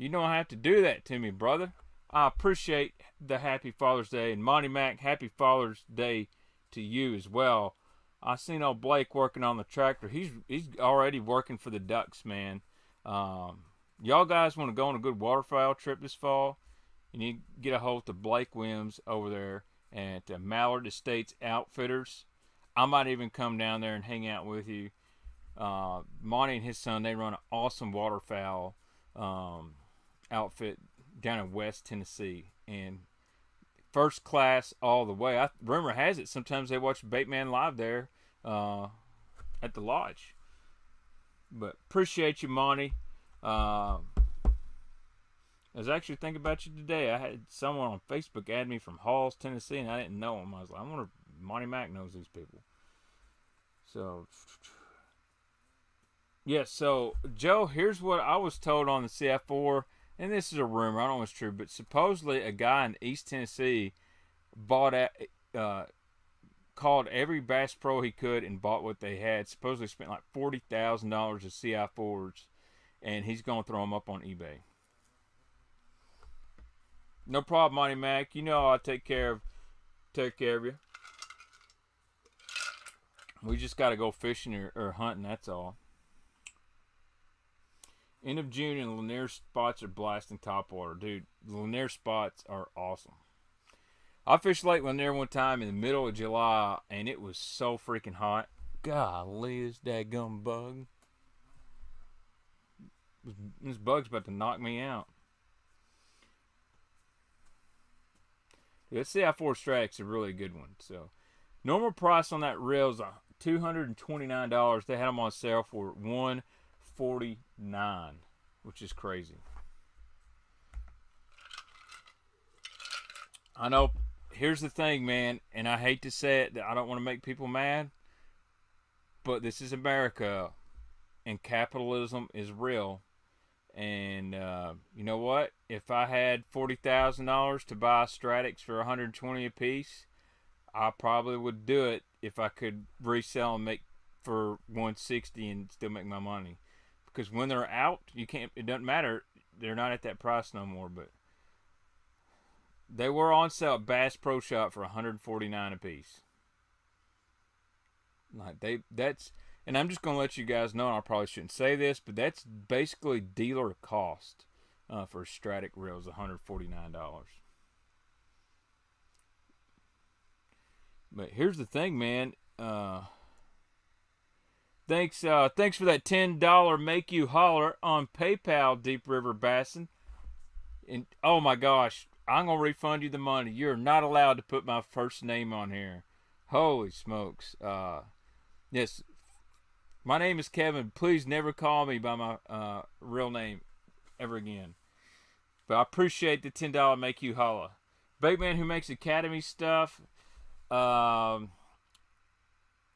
you don't have to do that to me, brother. I appreciate the Happy Father's Day. And Monty Mac, Happy Father's Day to you as well. I seen old Blake working on the tractor. He's he's already working for the Ducks, man. Um, y'all guys want to go on a good waterfowl trip this fall? You need to get a hold of Blake Wims over there at Mallard Estates Outfitters. I might even come down there and hang out with you. Uh, Monty and his son, they run an awesome waterfowl um, outfit down in West Tennessee, and first class all the way. I, rumor has it sometimes they watch Baitman live there uh, at the lodge. But appreciate you, Monty. Uh, I was actually thinking about you today. I had someone on Facebook add me from Halls, Tennessee, and I didn't know him. I was like, I wonder if Monty Mac knows these people. So, yeah, so, Joe, here's what I was told on the CI4 and this is a rumor, I don't know if it's true, but supposedly a guy in East Tennessee bought at, uh, called every Bass Pro he could and bought what they had. Supposedly spent like forty thousand dollars of CI fours, and he's gonna throw them up on eBay. No problem, Monty Mac. You know I'll take care of take care of you. We just got to go fishing or, or hunting. That's all. End of June and Lanier spots are blasting top water. Dude, Lanier spots are awesome. I fished Lake Lanier one time in the middle of July and it was so freaking hot. Golly, this daggum bug. This bug's about to knock me out. The CI4 strikes a really good one. So, normal price on that reel is two hundred and twenty nine dollars. They had them on sale for one forty nine, which is crazy. I know. Here's the thing, man, and I hate to say it. I don't want to make people mad, but this is America, and capitalism is real. And uh, you know what? If I had forty thousand dollars to buy Stratics for one hundred twenty a piece, I probably would do it if I could resell and make for one sixty and still make my money. Because when they're out, you can't. It doesn't matter. They're not at that price no more. But they were on sale at Bass Pro Shop for one hundred forty nine a piece. Like they, that's and I'm just going to let you guys know, I probably shouldn't say this, but that's basically dealer cost uh, for Stratic reel is $149. But here's the thing, man. Uh, thanks, uh, thanks for that ten dollar make you holler on PayPal, Deep River Bassin. And oh my gosh, I'm gonna refund you the money. You're not allowed to put my first name on here. Holy smokes! Uh, yes, my name is Kevin. Please never call me by my uh, real name ever again. But I appreciate the ten dollar make you holla. Baitman who makes Academy stuff. Um,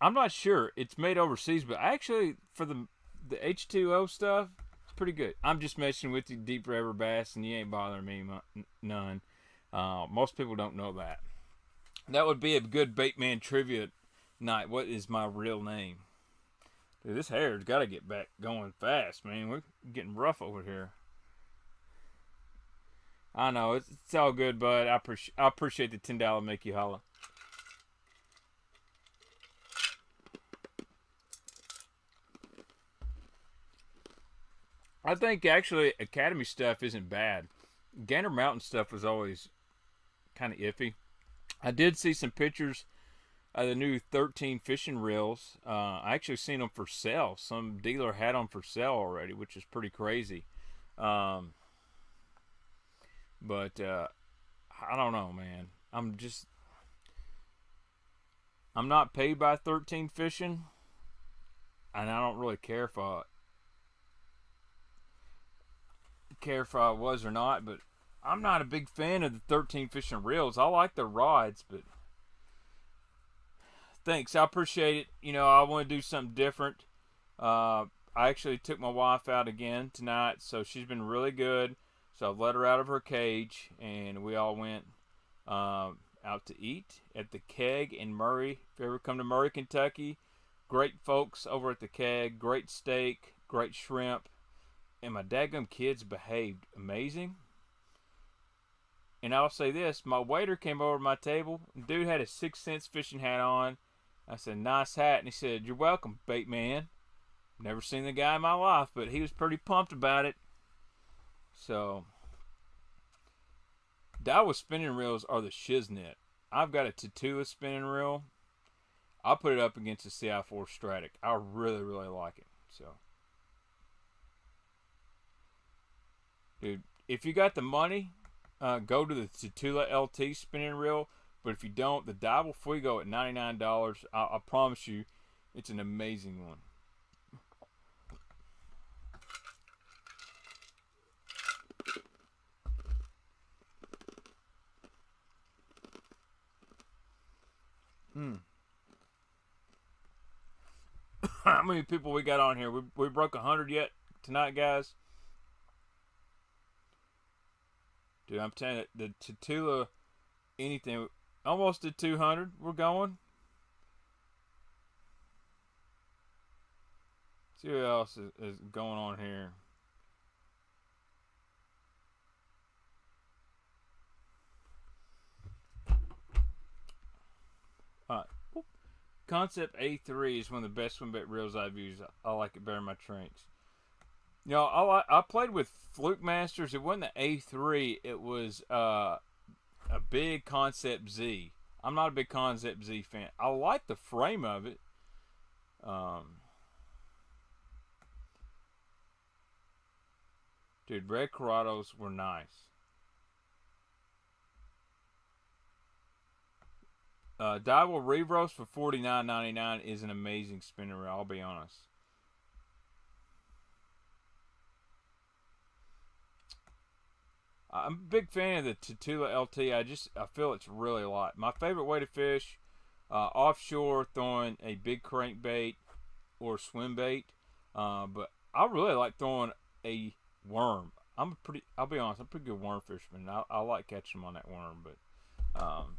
I'm not sure. It's made overseas, but actually for the the H2O stuff, it's pretty good. I'm just messing with you, deep river bass, and you ain't bothering me none. Uh, most people don't know that. That would be a good Baitman trivia night. What is my real name? Dude, this hair's got to get back going fast, man. We're getting rough over here. I know it's, it's all good, bud. I appreciate I appreciate the ten dollar make you holla. I think actually Academy stuff isn't bad. Gander Mountain stuff was always kind of iffy. I did see some pictures of the new 13 fishing reels. Uh, I actually seen them for sale. Some dealer had them for sale already, which is pretty crazy. Um, but uh, I don't know, man. I'm just I'm not paid by 13 fishing, and I don't really care if I care if I was or not. But I'm not a big fan of the 13 fishing reels. I like the rods, but thanks. I appreciate it. You know, I want to do something different. Uh, I actually took my wife out again tonight, so she's been really good. So I've let her out of her cage, and we all went um, out to eat at the Keg in Murray. If you ever come to Murray, Kentucky, great folks over at the Keg. Great steak, great shrimp, and my daggum kids behaved amazing. And I'll say this: my waiter came over to my table. Dude had a 6th Sense fishing hat on I said, nice hat. And he said, you're welcome, bait man. Never seen the guy in my life, but he was pretty pumped about it. So, Daiwa spinning reels are the shiznit. I've got a Tatula spinning reel. I'll put it up against the CI4 Stratic. I really, really like it. So, dude, if you got the money, uh, go to the Tatula LT spinning reel. But if you don't, the Daiwa Fuego at $99, I, I promise you, it's an amazing one. Hmm. [coughs] How many people we got on here? We, we broke 100 yet tonight, guys? Dude, I'm telling you, the Tatula anything Almost at 200. We're going. See what else is, is going on here. Alright. Concept A3 is one of the best swim bait reels I've used. I like it better in my Tranx. You know, I, I played with Fluke Masters. It wasn't the A3. It was uh, a big Concept Z. I'm not a big Concept Z fan. I like the frame of it. Um, dude, red Curados were nice. Uh, Daiwa Revros for forty nine ninety nine is an amazing spinner. I'll be honest. I'm a big fan of the Tatula LT. I just I feel it's really light. My favorite way to fish uh, offshore, throwing a big crankbait or swim bait. Uh, but I really like throwing a worm. I'm a pretty. I'll be honest. I'm a pretty good worm fisherman. I, I like catching them on that worm. But um,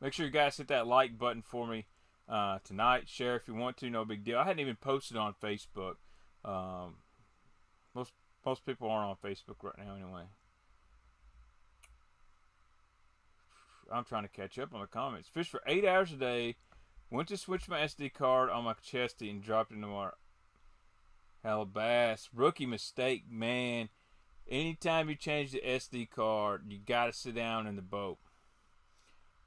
make sure you guys hit that like button for me uh, tonight. Share if you want to. No big deal. I hadn't even posted on Facebook. Um, most most people aren't on Facebook right now anyway. I'm trying to catch up on the comments. Fish for eight hours a day. Went to switch my SD card on my chesty and dropped into my Halibass. Rookie mistake, man. Anytime you change the SD card, you gotta sit down in the boat.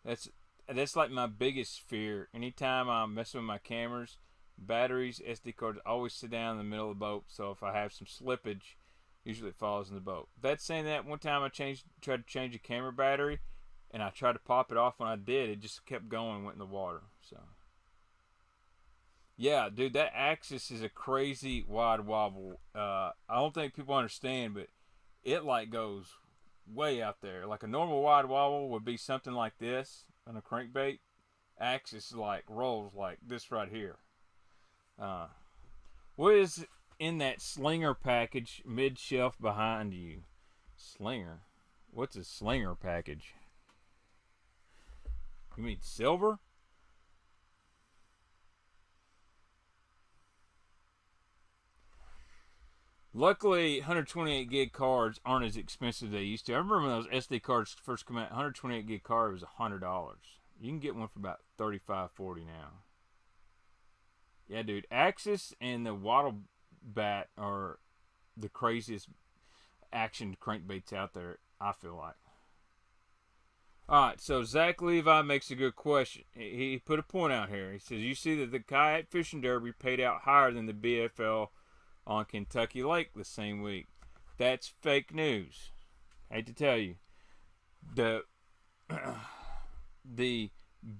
That's that's like my biggest fear. Anytime I'm messing with my cameras, batteries, SD cards, always sit down in the middle of the boat. So if I have some slippage, usually it falls in the boat. That's saying that one time I changed, tried to change a camera battery, and I tried to pop it off. When I did, it just kept going, went in the water. So, yeah, dude, that axis is a crazy wide wobble. Uh, I don't think people understand, but it like goes way out there. Like a normal wide wobble would be something like this on a crankbait. Axis like rolls like this right here. Uh, what is in that slinger package mid shelf behind you? Slinger? What's a slinger package? You mean silver? Luckily, 128 gig cards aren't as expensive as they used to. I remember when those SD cards first came out, 128 gig card was $100. You can get one for about 35 40 now. Yeah, dude. Axis and the Wattle Bat are the craziest action crankbaits out there, I feel like. All right, so Zach Levi makes a good question. He put a point out here. He says, You see that the kayak fishing derby paid out higher than the BFL on Kentucky Lake the same week. That's fake news. hate to tell you. The [clears throat] the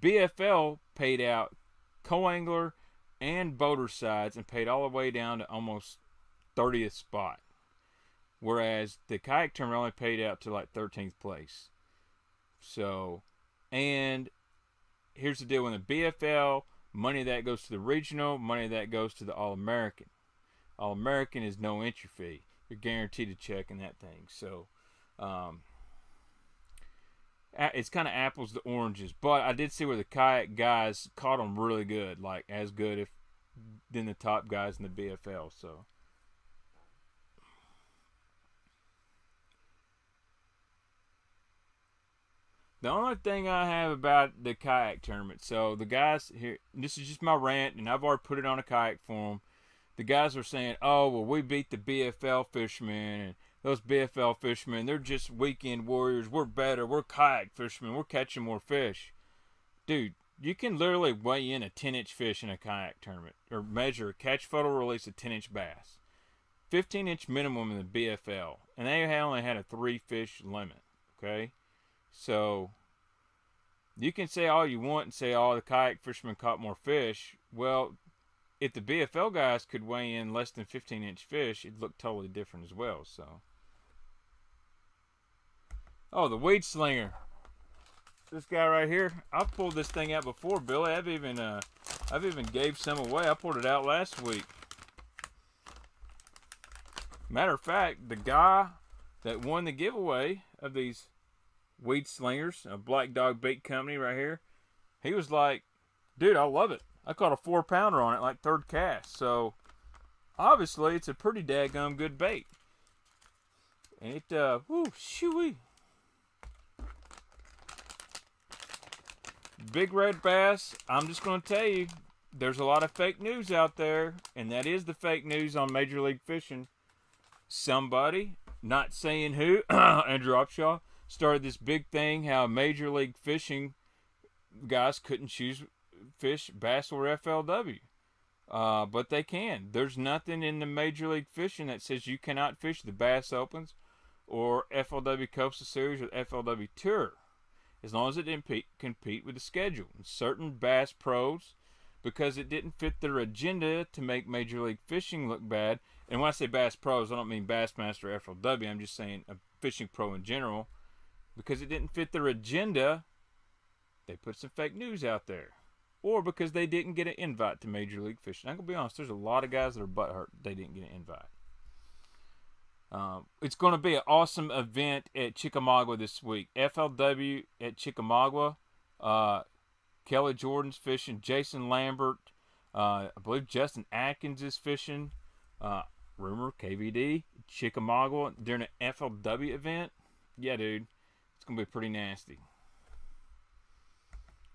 BFL paid out co-angler and boater sides and paid all the way down to almost 30th spot. Whereas the kayak tournament only paid out to like 13th place. So, and here's the deal: when the BFL money that goes to the regional, money that goes to the All American. All American is no entry fee. You're guaranteed a check in that thing. So, um, it's kind of apples to oranges. But I did see where the kayak guys caught them really good, like as good if than the top guys in the BFL. So. The only thing I have about the kayak tournament, so the guys here, this is just my rant, and I've already put it on a kayak forum. The guys are saying, "Oh, well, we beat the BFL fishermen, and those BFL fishermen, they're just weekend warriors. We're better. We're kayak fishermen. We're catching more fish." Dude, you can literally weigh in a 10-inch fish in a kayak tournament, or measure catch, photo, release a 10-inch bass, 15-inch minimum in the BFL, and they only had a three-fish limit. Okay so you can say all you want and say, oh, the kayak fishermen caught more fish. Well, if the BFL guys could weigh in less than 15 inch fish, it'd look totally different as well. So, oh, the weed slinger. This guy right here. I've pulled this thing out before, Billy. I've even uh, I've even gave some away. I pulled it out last week. Matter of fact, the guy that won the giveaway of these Weed Slingers, a Black Dog Bait Company right here. He was like, dude, I love it. I caught a four pounder on it like third cast. So obviously it's a pretty daggum good bait. And it, uh, whoo, shooey. Big red bass, I'm just going to tell you, there's a lot of fake news out there, and that is the fake news on Major League Fishing. Somebody, not saying who, [clears throat] Andrew Upshaw, started this big thing how Major League Fishing guys couldn't choose fish bass or FLW. Uh, but they can. There's nothing in the Major League Fishing that says you cannot fish the Bass Opens or FLW Coastal Series or FLW Tour. As long as it didn't pe- compete with the schedule. And certain bass pros, because it didn't fit their agenda to make Major League Fishing look bad. And when I say bass pros, I don't mean Bassmaster FLW. I'm just saying a fishing pro in general. Because it didn't fit their agenda, they put some fake news out there. Or because they didn't get an invite to Major League Fishing. I'm going to be honest, there's a lot of guys that are butthurt they didn't get an invite. Um, it's going to be an awesome event at Chickamauga this week. FLW at Chickamauga. Uh, Kelly Jordan's fishing. Jason Lambert. Uh, I believe Justin Atkins is fishing. Uh, rumor KVD Chickamauga during an FLW event. Yeah, dude, it's gonna be pretty nasty.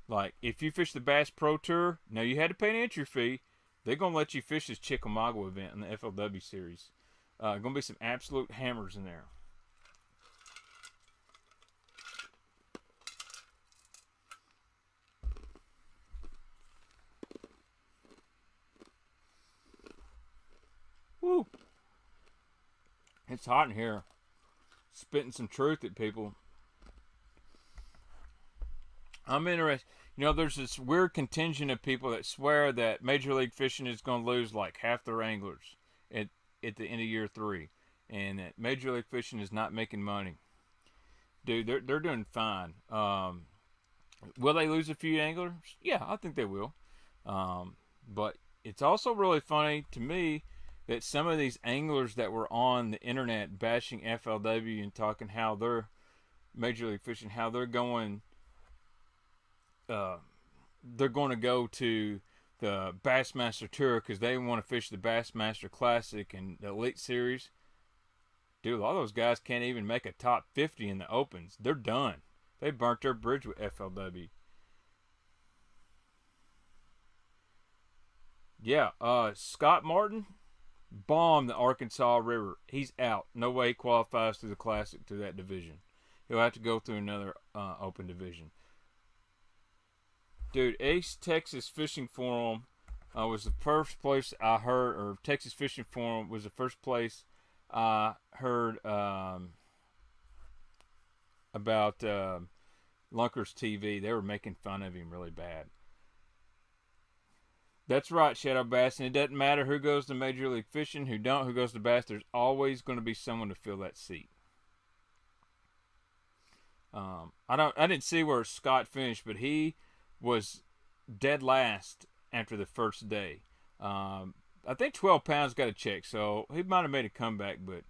Like if you fish the Bass Pro Tour, now you had to pay an entry fee. They're gonna let you fish this Chickamauga event in the FLW series. Uh, gonna be some absolute hammers in there. Woo! It's hot in here. Spitting some truth at people. I'm interested. You know, there's this weird contingent of people that swear that Major League Fishing is going to lose like half their anglers at the end of year three, and that Major League Fishing is not making money. Dude, they're they're doing fine. Um, will they lose a few anglers? Yeah, I think they will. Um, but it's also really funny to me that some of these anglers that were on the internet bashing FLW and talking how they're Major League Fishing, how they're going, uh, they're going to go to the Bassmaster Tour because they want to fish the Bassmaster Classic and the Elite Series. Dude, a lot of those guys can't even make a top 50 in the Opens. They're done. They burnt their bridge with FLW. Yeah, uh, Scott Martin bombed the Arkansas River. He's out. No way he qualifies to the Classic to that division. He'll have to go through another uh, Open division. Dude, Ace Texas Fishing Forum uh, was the first place I heard, or Texas Fishing Forum was the first place I heard um, about uh, Lunkers TV. They were making fun of him really bad. That's right, Shadow Bass, and it doesn't matter who goes to Major League Fishing, who don't, who goes to Bass. There's always going to be someone to fill that seat. Um, I don't. I didn't see where Scott finished, but he was dead last after the first day. Um, I think 12 pounds got a check, so he might have made a comeback, but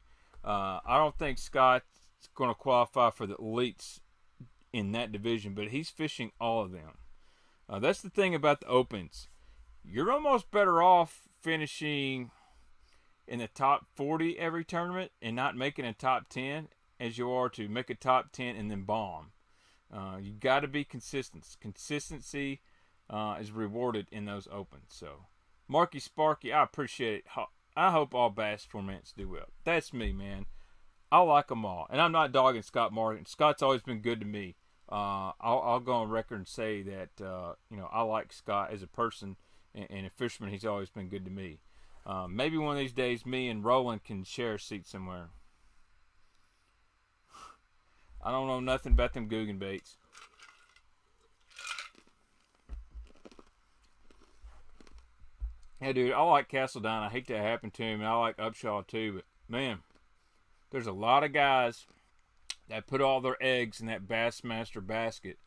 uh, I don't think Scott's going to qualify for the elites in that division, but he's fishing all of them. Uh, that's the thing about the opens. You're almost better off finishing in the top 40 every tournament and not making a top 10 as you are to make a top 10 and then bomb. Uh, you got to be consistent. Consistency uh, is rewarded in those opens. So, Marky Sparky, I appreciate it. I hope all bass formats do well. That's me, man. I like them all, and I'm not dogging Scott Martin. Scott's always been good to me. Uh, I'll, I'll, go on record and say that uh, you know I like Scott as a person and, and, a fisherman. He's always been good to me. Uh, maybe one of these days, me and Roland can share a seat somewhere. I don't know nothing about them Googan baits. Yeah, dude, I like Castledine. I hate that happened to him, and I like Upshaw too. But man, there's a lot of guys that put all their eggs in that Bassmaster basket.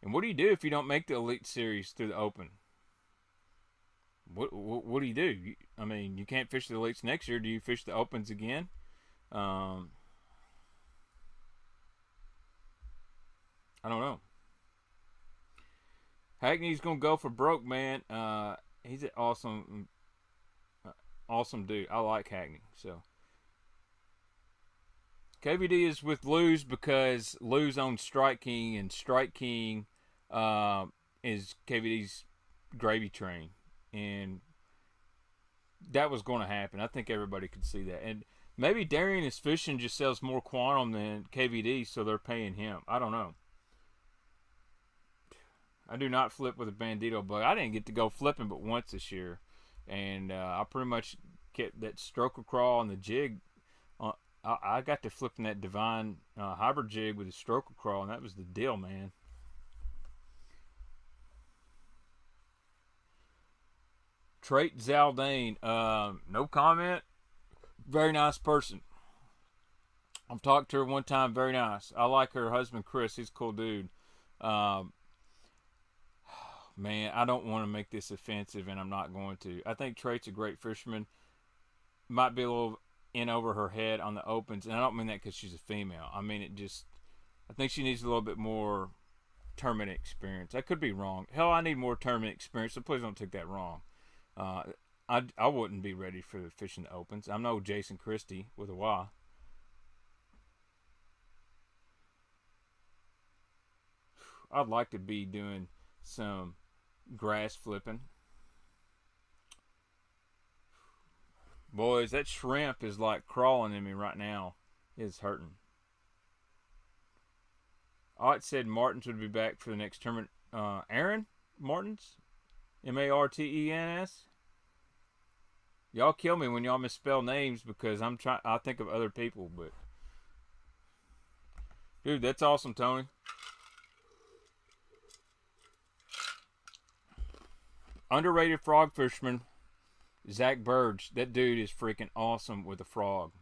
And what do you do if you don't make the Elite Series through the Open? What what, what do you do? I mean, you can't fish the Elites next year. Do you fish the Opens again? Um, I don't know. Hackney's gonna go for broke, man. Uh, he's an awesome, uh, awesome dude. I like Hackney. So KVD is with Lew's because Lew's owns Strike King, and Strike King uh, is KVD's gravy train, and that was going to happen. I think everybody could see that, and maybe Darian is fishing just sells more quantum than KVD, so they're paying him. I don't know. I do not flip with a bandito bug. I didn't get to go flipping but once this year, and uh, I pretty much kept that stroker crawl and the jig uh, I, I got to flipping that divine uh, hybrid jig with a stroker crawl, and that was the deal, man. Trait Zaldain, um, no comment. Very nice person. I've talked to her one time. Very nice. I like her husband Chris. He's a cool dude. Um, man, I don't want to make this offensive, and I'm not going to. I think Trait's a great fisherman. Might be a little in over her head on the opens, and I don't mean that because she's a female. I mean it just. I think she needs a little bit more tournament experience. I could be wrong. Hell, I need more tournament experience, so please don't take that wrong. Uh, I, I wouldn't be ready for fishing the opens. I'm no Jason Christie with a Y. I'd like to be doing some grass flipping. Boys, that shrimp is like crawling in me right now. It's hurting. Ott said Martens would be back for the next tournament. Uh, Aaron Martens? M A R T E N S? Y'all kill me when y'all misspell names because I'm trying. I think of other people, but dude, that's awesome, Tony. Underrated frog fisherman, Zach Birge. That dude is freaking awesome with a frog.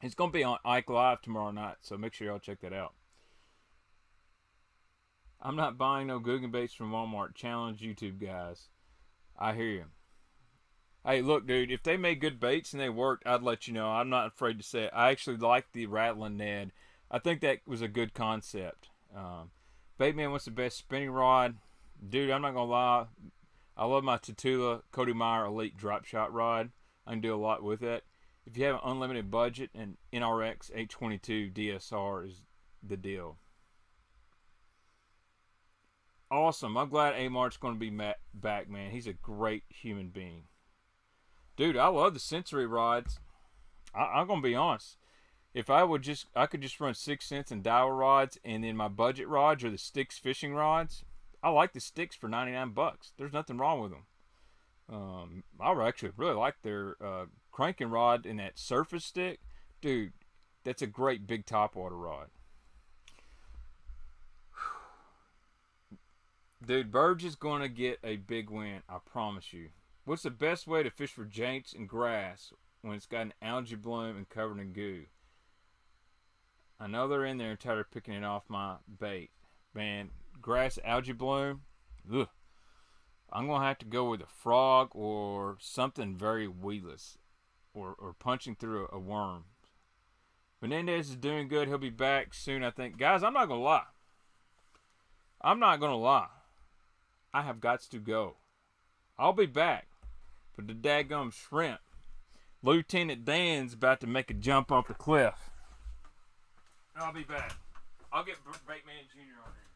He's going to be on Ike Live tomorrow night, so make sure y'all check that out. I'm not buying no Googan baits from Walmart. Challenge YouTube guys. I hear you. Hey, look, dude, if they made good baits and they worked, I'd let you know. I'm not afraid to say it. I actually like the rattling Ned. I think that was a good concept. Um, Baitman wants the best spinning rod. Dude, I'm not going to lie. I love my Tatula Cody Meyer Elite drop shot rod. I can do a lot with it. If you have an unlimited budget, an NRX 822 DSR is the deal. Awesome. I'm glad Amart's going to be back, man. He's a great human being. Dude, I love the sensory rods. I, am going to be honest. If I would just, I could just run 6th Sense and Daiwa rods, and then my budget rods are the Stix fishing rods. I like the sticks for 99 bucks. There's nothing wrong with them. Um, I actually really like their uh, cranking rod and that surface stick. Dude, that's a great big topwater rod. [sighs] Dude, Birge is going to get a big win. I promise you. What's the best way to fish for janks and grass when it's got an algae bloom and covered in goo? I know they're in there and tired of picking it off my bait. Man, grass algae bloom, ugh. I'm going to have to go with a frog or something very weedless or, or punching through a, a worm. Menendez is doing good. He'll be back soon, I think. Guys, I'm not going to lie. I'm not going to lie. I have got to go. I'll be back. But the daggum shrimp. Lieutenant Dan's about to make a jump off the cliff. I'll be back. I'll get Baitman Jr. on here.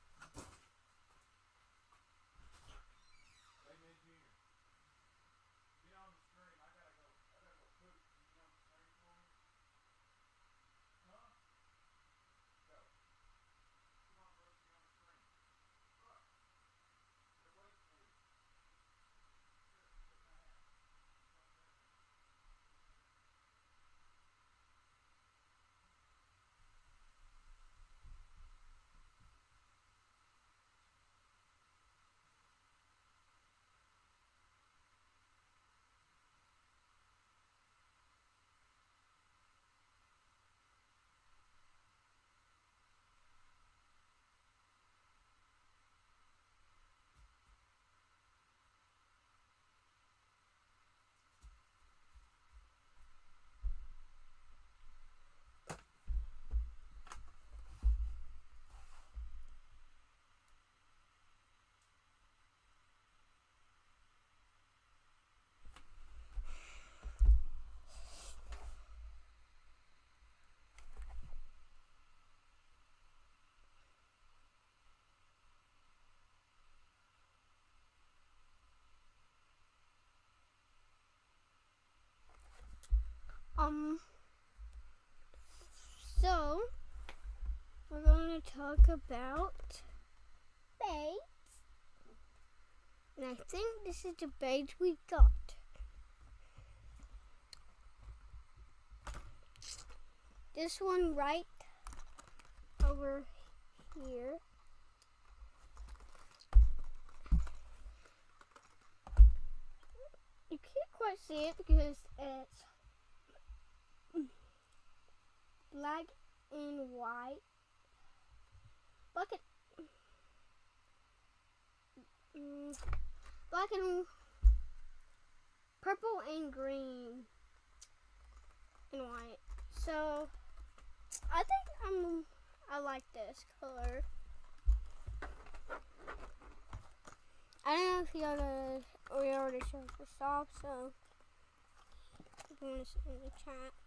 Um, so we're going to talk about baits. And I think this is the bait we got. this one right over here. You can't quite see it because it's black and white. And mm, black and purple and green and white. So I think I'm I like this color. I don't know if you already we already showed this off, so if you want to see in the chat.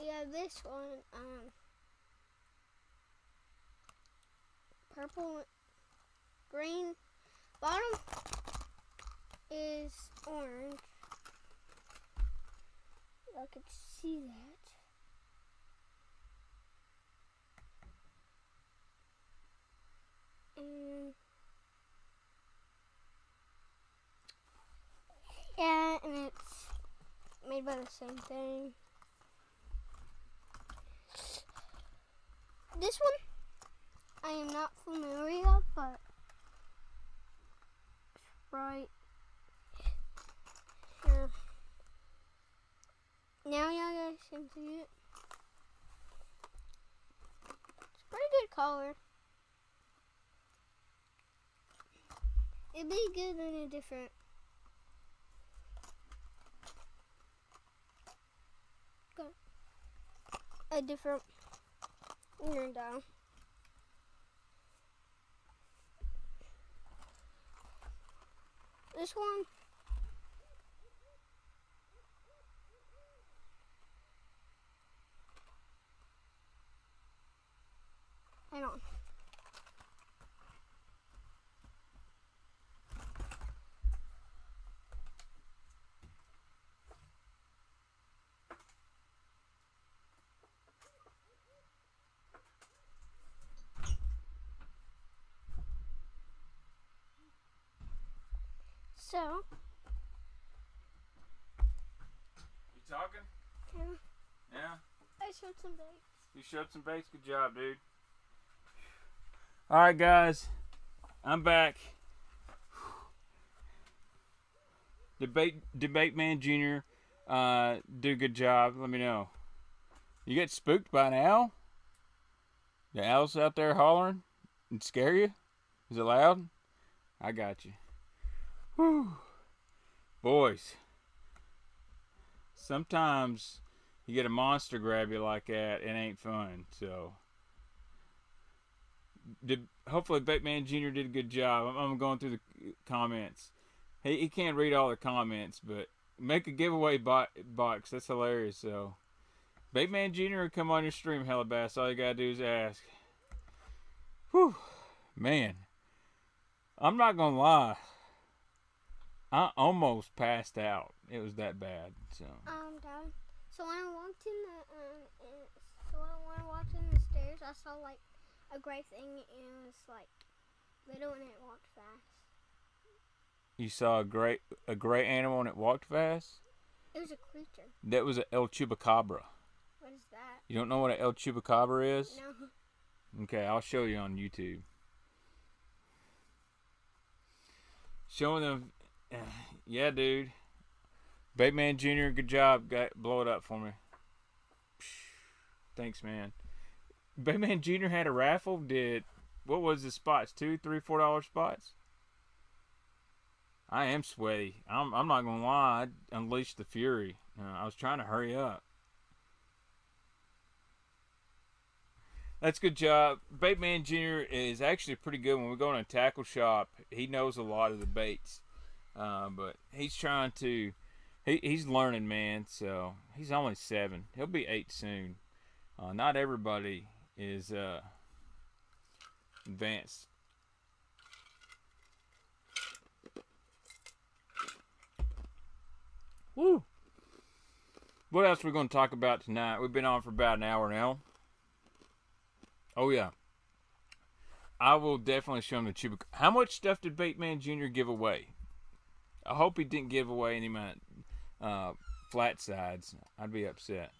Yeah, this one, um, purple, green, bottom is orange. I could see that. And yeah, and it's made by the same thing. This one I am not familiar, but it's right here. Now y'all guys can see it. It's pretty good color. It'd be good in a different a different you're down. This one. Hang on. So, You talking? yeah, Yeah. I showed some baits. You showed some baits. Good job, dude. All right, guys. I'm back. Debate Debate Man Junior. Uh, do a good job. Let me know. You get spooked by an owl? The owls out there hollering and scare you? Is it loud? I got you. Whew. Boys. Sometimes you get a monster grab you like that, it ain't fun. So, did hopefully Baitman Jr. did a good job. I'm, I'm going through the comments. He he can't read all the comments, but make a giveaway bo- box. That's hilarious. So, Baitman Jr. come on your stream, Hellabass. All you gotta do is ask. Whew, man. I'm not gonna lie. I almost passed out. It was that bad. So. Um, Dad. So when I walked in the um, so when I walked in the stairs, I saw like a gray thing, and it was like little, and it walked fast. You saw a great a gray animal and it walked fast. It was a creature. That was an El Chupacabra. What is that? You don't know what an El Chupacabra is? No. Okay, I'll show you on YouTube. Showing them, yeah, dude. Baitman Jr., good job. Got blow it up for me. Thanks, man. Baitman Jr. had a raffle. Did what was the spots? Two, three, four dollar spots. I am sweaty. I'm. I'm not gonna lie. I unleashed the fury. Uh, I was trying to hurry up. That's good job. Baitman Jr. is actually pretty good when we go in a tackle shop. He knows a lot of the baits, uh, but he's trying to. He, he's learning, man. So he's only seven. He'll be eight soon. Uh, not everybody is uh, advanced. Woo! What else are we going to talk about tonight? We've been on for about an hour now. Oh yeah. I will definitely show him the Chewbacca. How much stuff did Baitman Jr. give away? I hope he didn't give away any of my uh, flat sides. I'd be upset.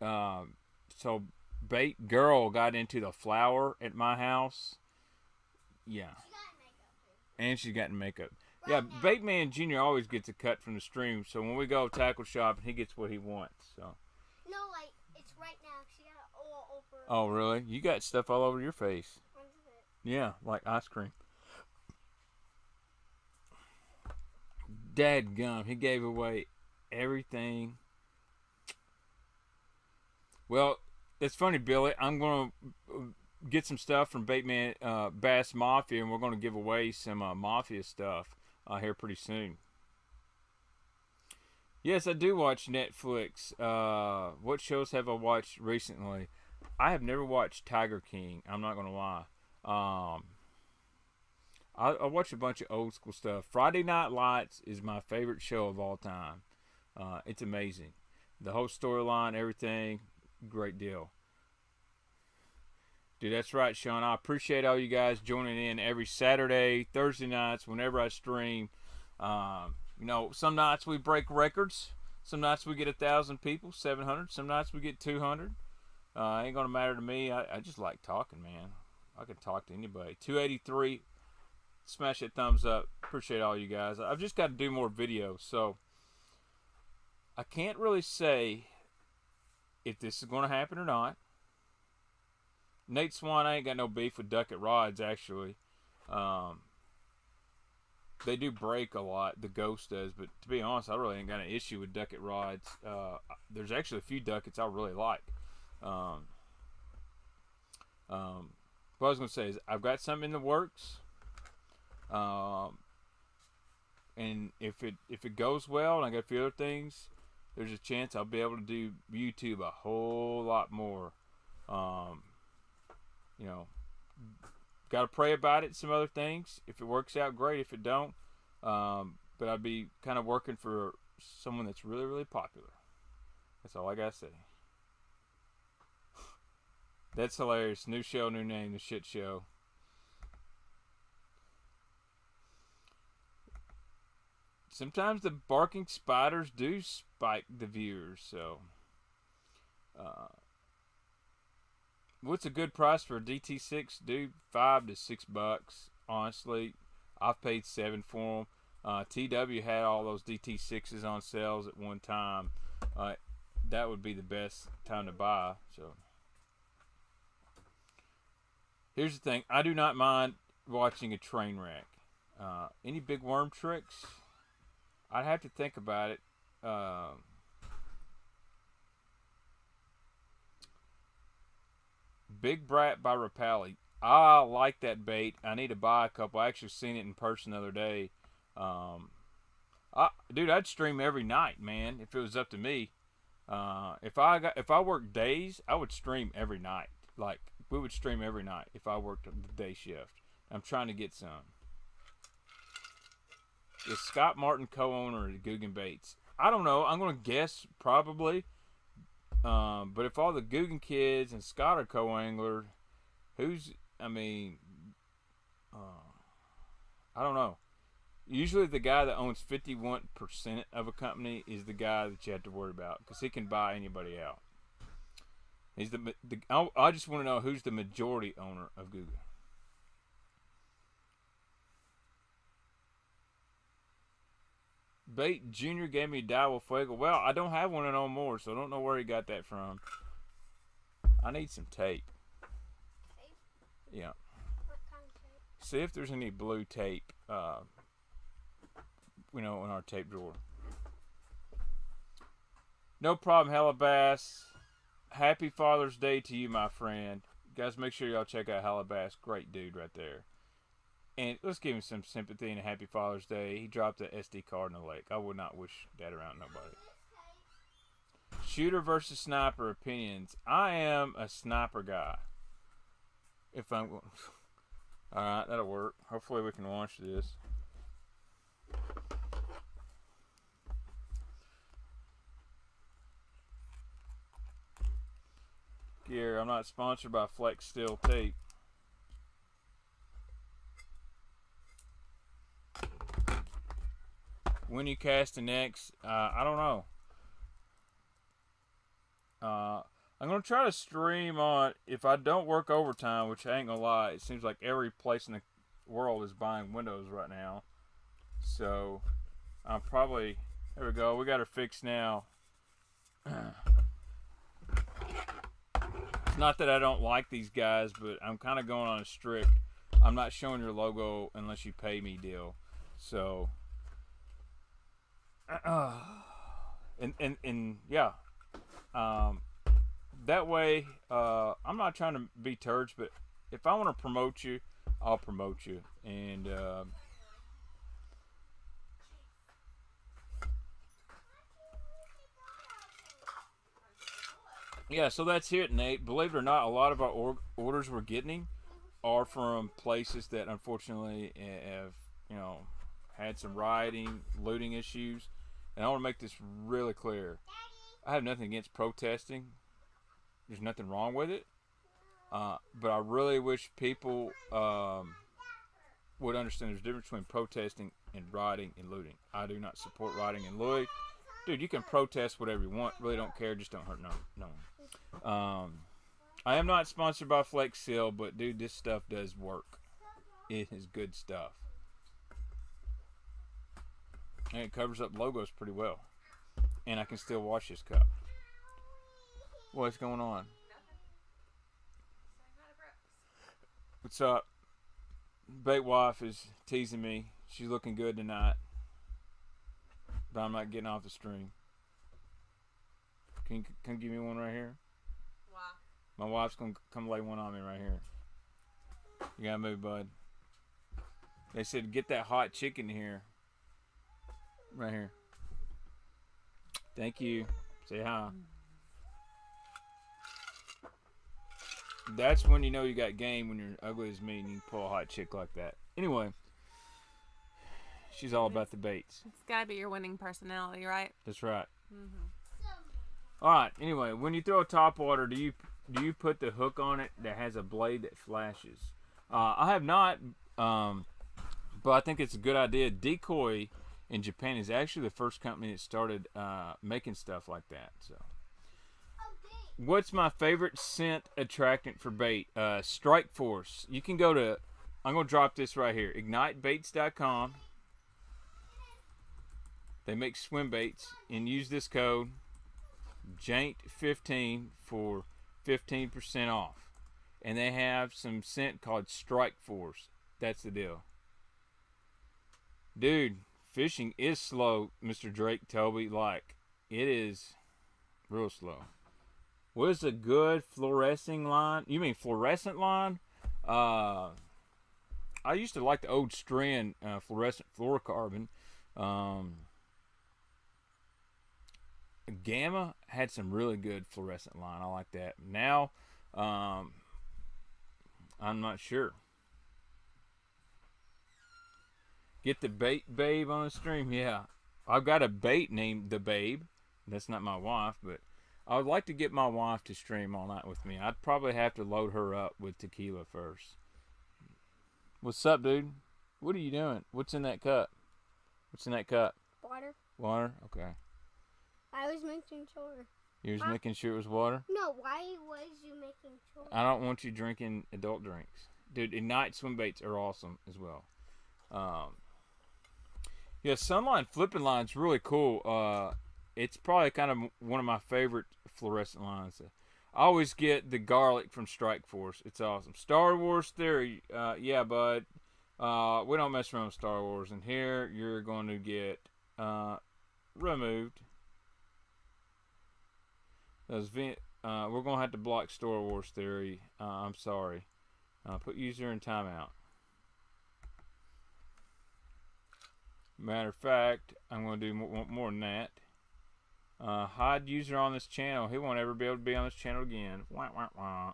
Um, so bait girl got into the flower at my house. Yeah. And she's gotten makeup. Yeah, Bait Man Jr. always gets a cut from the stream, so when we go tackle shop, he gets what he wants. So. No, like it's right now. She got it all over. Oh really? You got stuff all over your face. Yeah, like ice cream. Dad gum, he gave away everything. Well, it's funny, Billy. I'm gonna get some stuff from Bateman uh, Bass Mafia, and we're gonna give away some uh, Mafia stuff uh, here pretty soon. Yes, I do watch Netflix. Uh, what shows have I watched recently? I have never watched Tiger King. I'm not gonna lie. Um, I, I, watch a bunch of old school stuff. Friday Night Lights is my favorite show of all time. Uh, it's amazing. The whole storyline, everything, great deal. Dude, that's right, Sean. I appreciate all you guys joining in every Saturday, Thursday nights, whenever I stream. Um, you know, some nights we break records. Some nights we get a thousand people, seven hundred. Some nights we get two hundred. Uh, ain't gonna matter to me. I, I just like talking, man. I can talk to anybody. Two eighty three. Smash that thumbs up. Appreciate all you guys. I've just got to do more videos, so I can't really say if this is going to happen or not. Nate Swan, I ain't got no beef with Duckett Rods, actually. Um, they do break a lot, the Ghost does, but to be honest, I really ain't got an issue with Duckett Rods. Uh, there's actually a few Duckets I really like. Um, um, what I was going to say is I've got some in the works. Um, and if it if it goes well and I got a few other things, there's a chance I'll be able to do YouTube a whole lot more. Um, you know, got to pray about it. Some other things. If it works out, great. If it don't, um, but I'd be kind of working for someone that's really, really popular. That's all I gotta say. [laughs] That's hilarious. New show, new name, the shit show. Sometimes the barking spiders do spike the viewers, so. Uh, what's a good price for a DT6, dude? Five to six bucks. Honestly, I've paid seven for them. Uh, TW had all those DT6s on sales at one time. Uh, that would be the best time to buy. So here's the thing: I do not mind watching a train wreck. Uh, any big worm tricks? I'd have to think about it. Um, Big Brat by Rapala. I like that bait. I need to buy a couple. I actually seen it in person the other day. Um, I, dude, I'd stream every night, man. If it was up to me. Uh, if I got if I worked days, I would stream every night. Like we would stream every night if I worked the day shift. I'm trying to get some. Is Scott Martin co-owner of Googan Baits? I don't know. I'm gonna guess probably. Um, but if all the Googan kids and Scott are co-angler, who's? I mean, uh, I don't know. Usually, the guy that owns 51% of a company is the guy that you have to worry about because he can buy anybody out. He's the, the I, just want to know who's the majority owner of Google. Bait Junior gave me Daiwa Fuego. Well, I don't have one no more, so I don't know where he got that from. I need some tape. Tape? Yeah. What kind of tape? See if there's any blue tape, uh, you know, in our tape drawer. No problem, Hellabass. Happy Father's Day to you, my friend. Guys, make sure y'all check out Hellabass. Great dude right there. And let's give him some sympathy and a happy Father's Day. He dropped the SD card in the lake. I would not wish that around nobody. Shooter versus sniper opinions. I am a sniper guy. If I'm. [laughs] Alright, that'll work. Hopefully, we can launch this. Gear. I'm not sponsored by Flex Seal Tape. When you cast an X, uh, I don't know. Uh, I'm gonna try to stream on. If I don't work overtime, which I ain't gonna lie, it seems like every place in the world is buying Windows right now. So I'm probably there. We go. We got her fixed now. It's [clears throat] not that I don't like these guys, but I'm kind of going on a strict. I'm not showing your logo unless you pay me deal. So, uh, [sighs] and and and yeah, um, that way, uh, I'm not trying to be turds, but if I want to promote you, I'll promote you. And uh, yeah, so that's it, Nate. Believe it or not, a lot of our or- orders we're getting are from places that unfortunately have, you know, had some rioting, looting issues. And I want to make this really clear. I have nothing against protesting. There's nothing wrong with it. Uh, but I really wish people um, would understand there's a difference between protesting and rioting and looting. I do not support rioting and looting. Dude, you can protest whatever you want. Really don't care. Just don't hurt no no one. Um, I am not sponsored by Flex Seal, but dude, this stuff does work. It is good stuff. And it covers up logos pretty well. And I can still wash this cup. What's going on? What's up? Bait wife is teasing me. She's looking good tonight. But I'm not getting off the stream. Can you come give me one right here? Why? My wife's gonna come lay one on me right here. You gotta move, bud. They said get that hot chicken here. Right here. Thank you. Say hi. That's when you know you got game when you're ugly as me and you pull a hot chick like that. Anyway, she's all about the baits. It's gotta be your winning personality, right? That's right. Mm-hmm. All right. Anyway, when you throw a top water, do you do you put the hook on it that has a blade that flashes? Uh, I have not, um, but I think it's a good idea. Decoy in Japan is actually the first company that started uh, making stuff like that. So, what's my favorite scent attractant for bait? Uh, Strike Force. You can go to. I'm gonna drop this right here. IgniteBaits.com. They make swim baits and use this code Jaint15 for 15% off. And they have some scent called Strike Force. That's the deal. Dude, fishing is slow, Mr. Drake Toby. Like, it is real slow. What is a good fluorescing line? You mean fluorescent line? Uh, I used to like the old strand uh, fluorescent fluorocarbon. Um, Gamma had some really good fluorescent line. I like that. Now, um, I'm not sure. Get the bait babe on the stream. Yeah, I've got a bait named the babe. That's not my wife, but I would like to get my wife to stream all night with me. I'd probably have to load her up with tequila first. What's up, dude? What are you doing? What's in that cup? What's in that cup? Water. Water? Okay. I was making sure. You was Huh? making sure it was water? No, why was you making sure? I don't want you drinking adult drinks. Dude, Ignite swim baits are awesome as well. Um, yeah, Sunline flipping line's really cool. Uh, it's probably kind of one of my favorite fluorescent lines. I always get the garlic from Strike Force. It's awesome. Star Wars Theory. Uh, yeah, bud. Uh, we don't mess around with Star Wars. And here you're going to get uh, removed. Those vent, uh, we're gonna have to block Star Wars Theory. Uh, I'm sorry. Uh, put user in timeout. Matter of fact, I'm gonna do more, more than that. Uh, hide user on this channel. He won't ever be able to be on this channel again. Wah, wah, wah.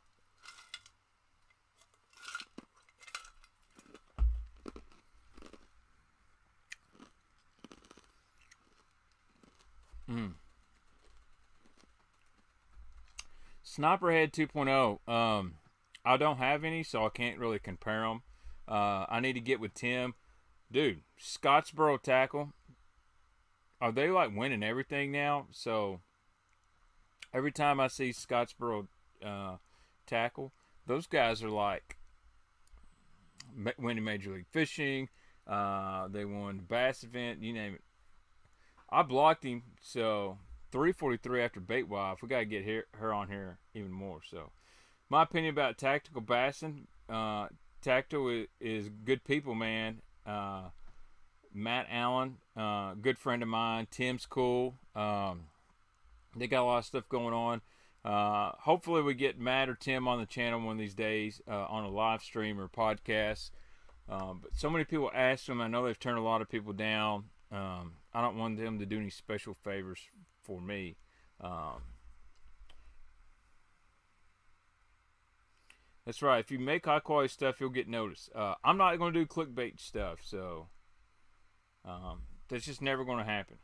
Mm. Sniperhead 2.0. Um, I don't have any, so I can't really compare them. Uh, I need to get with Tim, dude. Scottsboro tackle. Are they like winning everything now? So every time I see Scottsboro uh, tackle, those guys are like winning Major League Fishing. Uh, they won the bass event. You name it. I blocked him, so 343 after bait wife. We gotta get here, her on here even more. So, my opinion about Tactical Bassin. Uh, Tactical is, is good people, man. Uh, Matt Allen, uh, good friend of mine. Tim's cool. Um, they got a lot of stuff going on. Uh, hopefully, we get Matt or Tim on the channel one of these days uh, on a live stream or podcast. Um, but so many people ask them. I know they've turned a lot of people down. Um, I don't want them to do any special favors for me. Um, that's right. If you make high quality stuff, you'll get noticed. Uh, I'm not going to do clickbait stuff, so um, that's just never going to happen.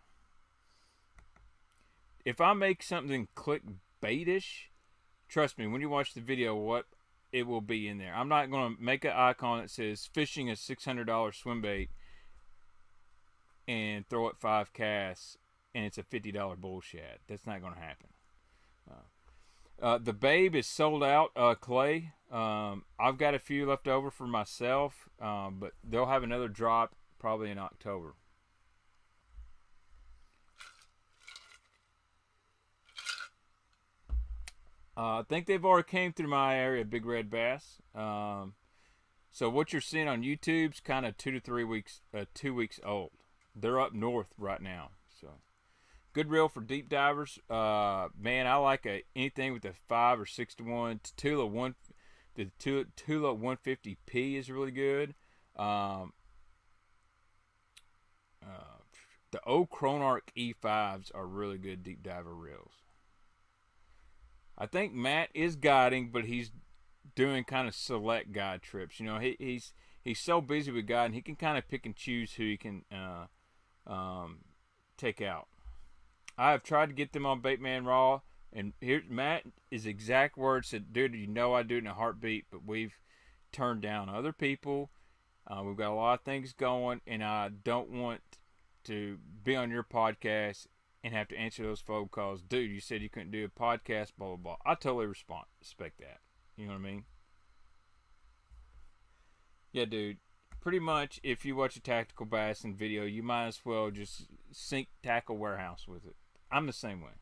If I make something clickbaitish, trust me, when you watch the video, what it will be in there. I'm not going to make an icon that says fishing a $600 swim bait and throw it five casts and it's a $50 bull. That's not going to happen. Uh, the Babe is sold out, uh, Clay. Um, I've got a few left over for myself, um, but they'll have another drop probably in October. Uh, I think they've already came through my area, Big Red Bass. Um, so what you're seeing on YouTube's kind of two to three weeks, uh, two weeks old. They're up north right now. Good reel for deep divers. Uh, man, I like a, anything with a five or six to one. Tula one, the Tula 150p is really good. Um, uh, the old Chronarch E5s are really good deep diver reels. I think Matt is guiding, but he's doing kind of select guide trips. You know, he, he's he's so busy with guiding, he can kind of pick and choose who he can uh, um, take out. I have tried to get them on Baitman Raw, and here Matt is exact words said, "Dude, you know I do it in a heartbeat, but we've turned down other people. Uh, we've got a lot of things going, and I don't want to be on your podcast and have to answer those phone calls. Dude, you said you couldn't do a podcast, blah, blah, blah. I totally respond, respect that. You know what I mean? Yeah, dude. Pretty much, if you watch a tactical bassin video, you might as well just sync tackle warehouse with it. I'm the same way.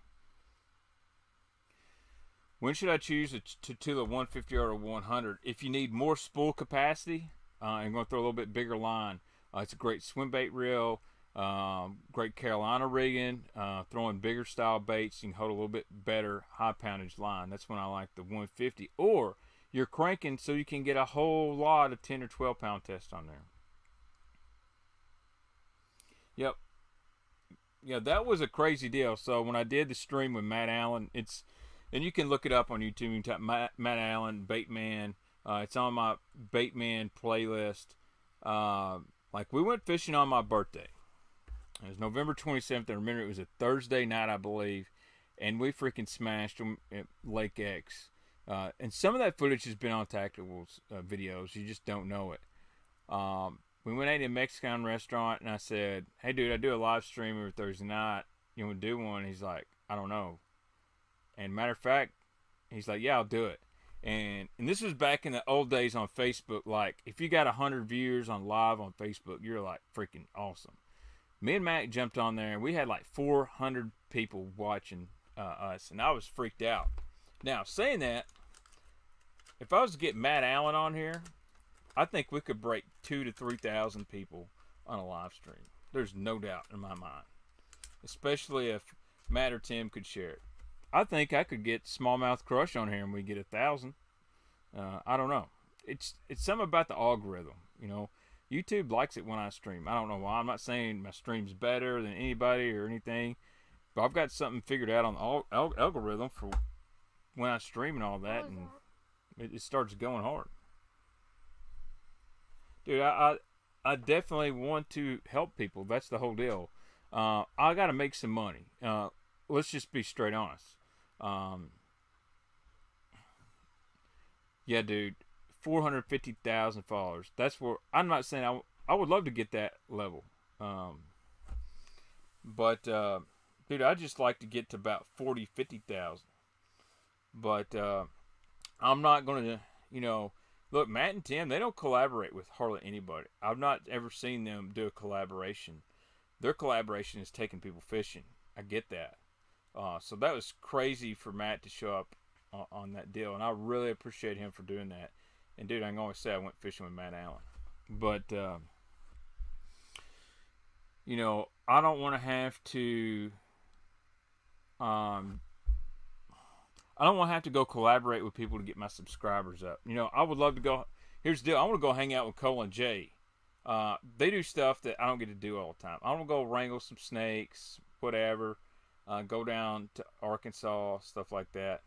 When should I choose a Tula 150 or a 100? If you need more spool capacity, uh, I'm going to throw a little bit bigger line. Uh, it's a great swim bait reel. Um, great Carolina rigging, uh, throwing bigger style baits. You can hold a little bit better high poundage line. That's when I like the 150. Or you're cranking so you can get a whole lot of 10 or 12 pound test on there. Yep. Yeah, that was a crazy deal. So when I did the stream with Matt Allen, it's and you can look it up on YouTube. You type Matt, Matt Allen Baitman. Uh, it's on my Baitman playlist. Uh, like we went fishing on my birthday. It was November 27th. I remember it was a Thursday night, I believe, and we freaking smashed them at Lake X. Uh, and some of that footage has been on Tactical's uh, videos. You just don't know it. Um, we went ate at a Mexican restaurant, and I said, "Hey, dude, I do a live stream every Thursday night. You want to do one?" He's like, "I don't know." And matter of fact, he's like, "Yeah, I'll do it." And and this was back in the old days on Facebook. Like, if you got hundred viewers on live on Facebook, you're like freaking awesome me and Mac jumped on there, and we had like 400 people watching uh, us, and I was freaked out. Now, saying that, if I was to get Matt Allen on here, I think we could break two to three thousand people on a live stream. There's no doubt in my mind, especially if Matt or Tim could share it. I think I could get Smallmouth Crush on here, and we get a thousand. Uh, I don't know. It's it's something about the algorithm, you know. YouTube likes it when I stream. I don't know why. I'm not saying my stream's better than anybody or anything, but I've got something figured out on the al- al- algorithm for when I stream and all that, and it starts going hard. Dude, I, I, I definitely want to help people. That's the whole deal. Uh, I got to make some money. Uh, let's just be straight honest. Um, Yeah, dude, four hundred fifty thousand followers. That's where I'm not saying I, I would love to get that level, um, but uh, dude, I just like to get to about 40, 50,000. But uh, I'm not going to, you know, look, Matt and Tim, they don't collaborate with hardly anybody. I've not ever seen them do a collaboration. Their collaboration is taking people fishing. I get that. Uh, so that was crazy for Matt to show up uh, on that deal, and I really appreciate him for doing that. And dude, I can always say I went fishing with Matt Allen, but uh, you know, I don't want to have to. Um, I don't want to have to go collaborate with people to get my subscribers up. You know, I would love to go. Here's the deal: I want to go hang out with Cole and Jay. Uh, they do stuff that I don't get to do all the time. I want to go wrangle some snakes, whatever uh, go down to Arkansas, stuff like that.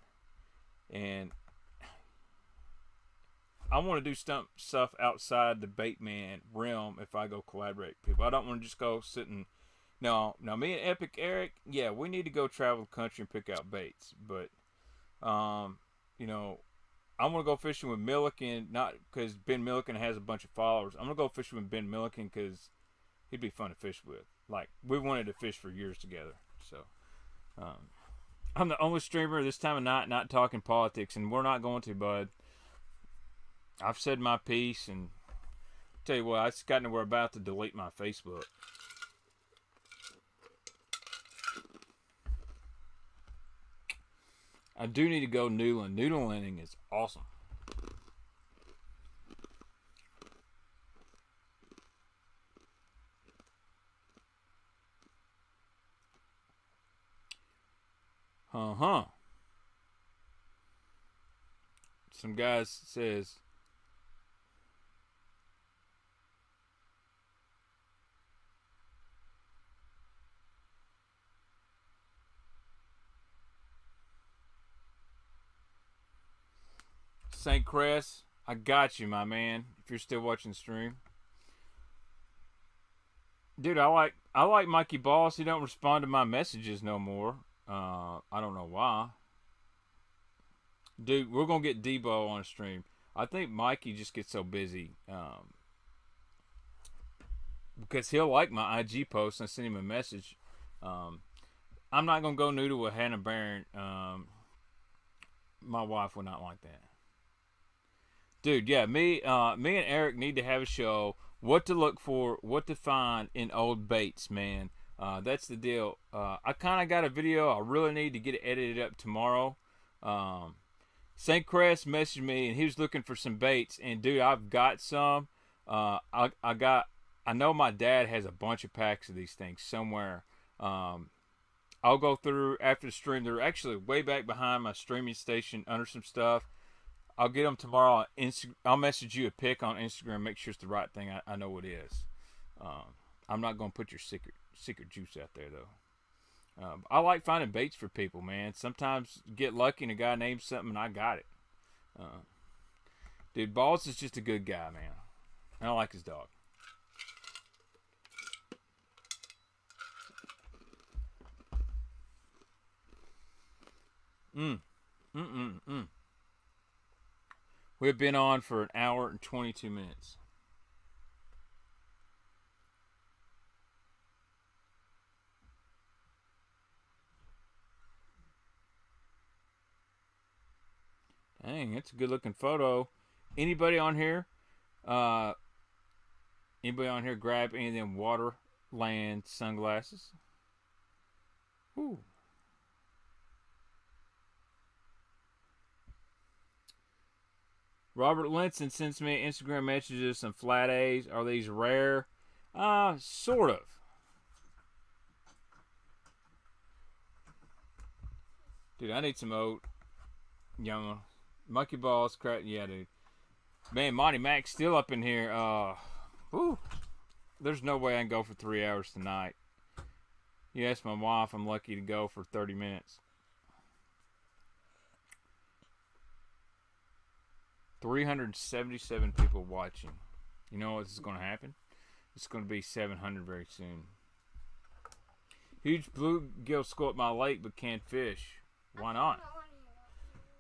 And I want to do stuff stuff outside the Baitman realm if I go collaborate with people. I don't want to just go sit and no, no. Me and Epic Eric, yeah, we need to go travel the country and pick out baits. But, um, you know, I'm gonna go fishing with Milliken, not because Ben Milliken has a bunch of followers. I'm gonna go fishing with Ben Milliken because he'd be fun to fish with. Like we wanted to fish for years together. So. Um, I'm the only streamer this time of night not talking politics, and we're not going to, bud. I've said my piece, and tell you what, I just got to we're about to delete my Facebook. I do need to go noodling. Noodling is awesome. Uh huh. Some guys says. St. Chris, I got you, my man. If you're still watching stream, dude, I like I like Mikey Boss. He don't respond to my messages no more. Uh, I don't know why. Dude, we're gonna get Debo on stream. I think Mikey just gets so busy um, because he'll like my IG post and send him a message. Um, I'm not gonna go noodle with Hannah Barron. Um, my wife would not like that. Dude, yeah, me, uh, me and Eric need to have a show. What to look for, what to find in old baits, man. Uh, that's the deal. Uh, I kind of got a video. I really need to get it edited up tomorrow. Um, St. Crest messaged me and he was looking for some baits. And dude, I've got some. Uh, I, I got. I know my dad has a bunch of packs of these things somewhere. Um, I'll go through after the stream. They're actually way back behind my streaming station under some stuff. I'll get them tomorrow. Insta- I'll message you a pic on Instagram. Make sure it's the right thing. I, I know it is. Um, I'm not gonna put your secret secret juice out there though. Um, I like finding baits for people, man. Sometimes get lucky and a guy names something and I got it. Uh, dude, Balls is just a good guy, man. I like his dog. Mm. Mm mm mm. We've been on for an hour and 22 minutes. Dang, it's a good looking photo. Anybody on here? Uh, anybody on here grab any of them Waterland sunglasses? Ooh. Robert Linson sends me Instagram messages some flat A's. Are these rare? Uh, sort of. Dude, I need some oat. Young Monkey balls, crap. Yeah, dude. Man, Monty Mac's still up in here. Uh, whew. There's no way I can go for three hours tonight. You ask my wife, I'm lucky to go for 30 minutes. 377 people watching. You know what's going to happen? It's going to be 700 very soon. Huge bluegill school at my lake, but can't fish. Why not?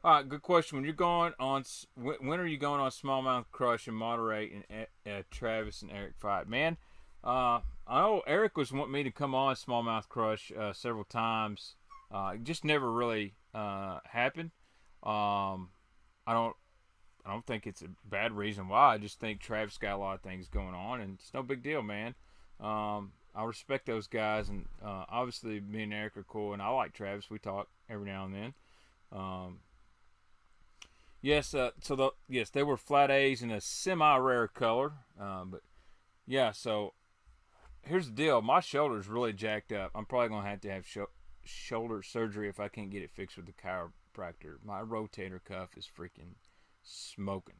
All right, good question. When you're going on, when, are you going on Smallmouth Crush and Moderate and uh, Travis and Eric fight? Man, uh, I know Eric was wanting me to come on Smallmouth Crush uh, several times. Uh, it just never really uh, happened. Um, I don't, I don't think it's a bad reason why. I just think Travis got a lot of things going on, and it's no big deal, man. Um, I respect those guys, and uh, obviously me and Eric are cool, and I like Travis. We talk every now and then. Um, Yes, uh, so the yes they were flat A's in a semi-rare color, um, but yeah. So here's the deal: my shoulder's really jacked up. I'm probably gonna have to have sho- shoulder surgery if I can't get it fixed with the chiropractor. My rotator cuff is freaking smoking.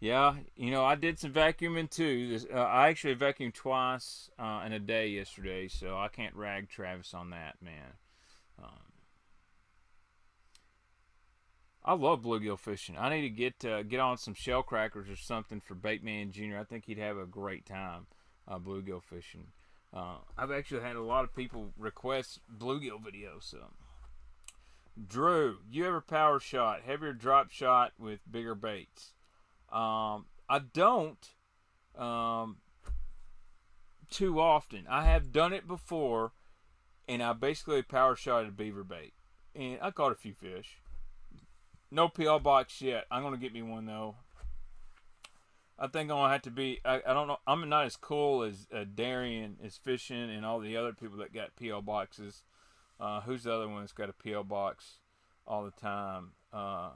Yeah, you know, I did some vacuuming too. This, uh, I actually vacuumed twice uh, in a day yesterday, so I can't rag Travis on that, man. Um, I love bluegill fishing. I need to get uh, get on some shell crackers or something for Baitman Junior. I think he'd have a great time uh, bluegill fishing. Uh, I've actually had a lot of people request bluegill videos. So, Drew, you ever power shot, heavier drop shot with bigger baits? Um, I don't um, too often. I have done it before, and I basically power shot a beaver bait, and I caught a few fish. No PL box yet. I'm gonna get me one though. I think I'm gonna have to be. I, I don't know. I'm not as cool as uh, Darian is fishing and all the other people that got PL boxes. Uh, who's the other one that's got a PL box all the time? Uh,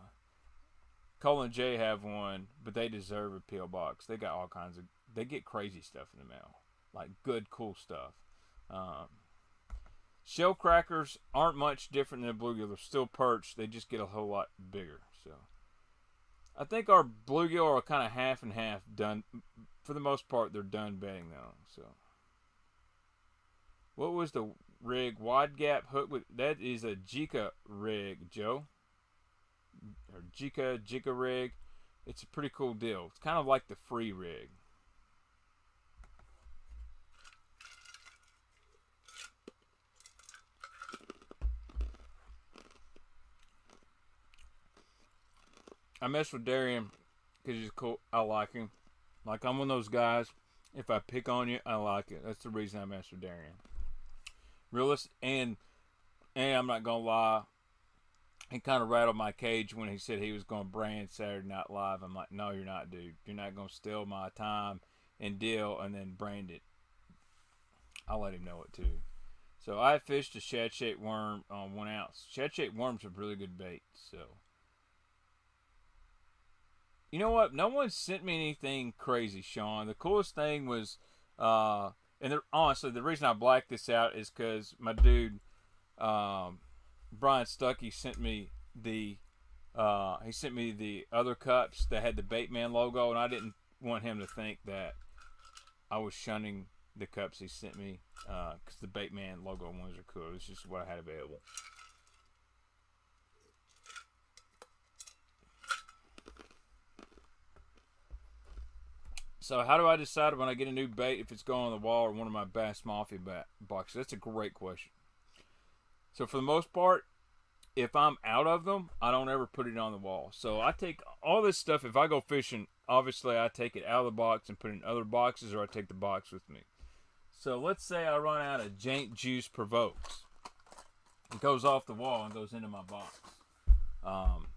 Cole and Jay have one, but they deserve a PO box. They got all kinds of. They get crazy stuff in the mail, like good, cool stuff. Um, shell crackers aren't much different than a bluegill. They're still perched. They just get a whole lot bigger. So, I think our bluegill are kind of half and half done. For the most part, they're done bedding though. So, what was the rig? Wide gap hook with that is a Jika rig, Joe or Jika Jika rig. It's a pretty cool deal. It's kind of like the free rig. I mess with Darian because he's cool. I like him. Like I'm one of those guys. If I pick on you, I like it. That's the reason I mess with Darian. Realist and and I'm not gonna lie he kind of rattled my cage when he said he was going to brand Saturday Night Live. I'm like, no, you're not, dude. You're not going to steal my time and deal and then brand it. I'll let him know it too. So I fished a shad shaped worm on one ounce. Shad shaped worms are really good bait. So you know what? No one sent me anything crazy, Sean. The coolest thing was, uh, and the, honestly, the reason I blacked this out is because my dude. Um, Brian Stuckey sent me the uh, he sent me the other cups that had the Baitman logo, and I didn't want him to think that I was shunning the cups he sent me because uh, the Baitman logo ones are cool. It's just what I had available. So how do I decide when I get a new bait if it's going on the wall or one of my Bass Mafia bat boxes? That's a great question. So for the most part, if I'm out of them, I don't ever put it on the wall. So I take all this stuff. If I go fishing, obviously I take it out of the box and put it in other boxes, or I take the box with me. So let's say I run out of Jank Juice Provokes. It goes off the wall and goes into my box. Um,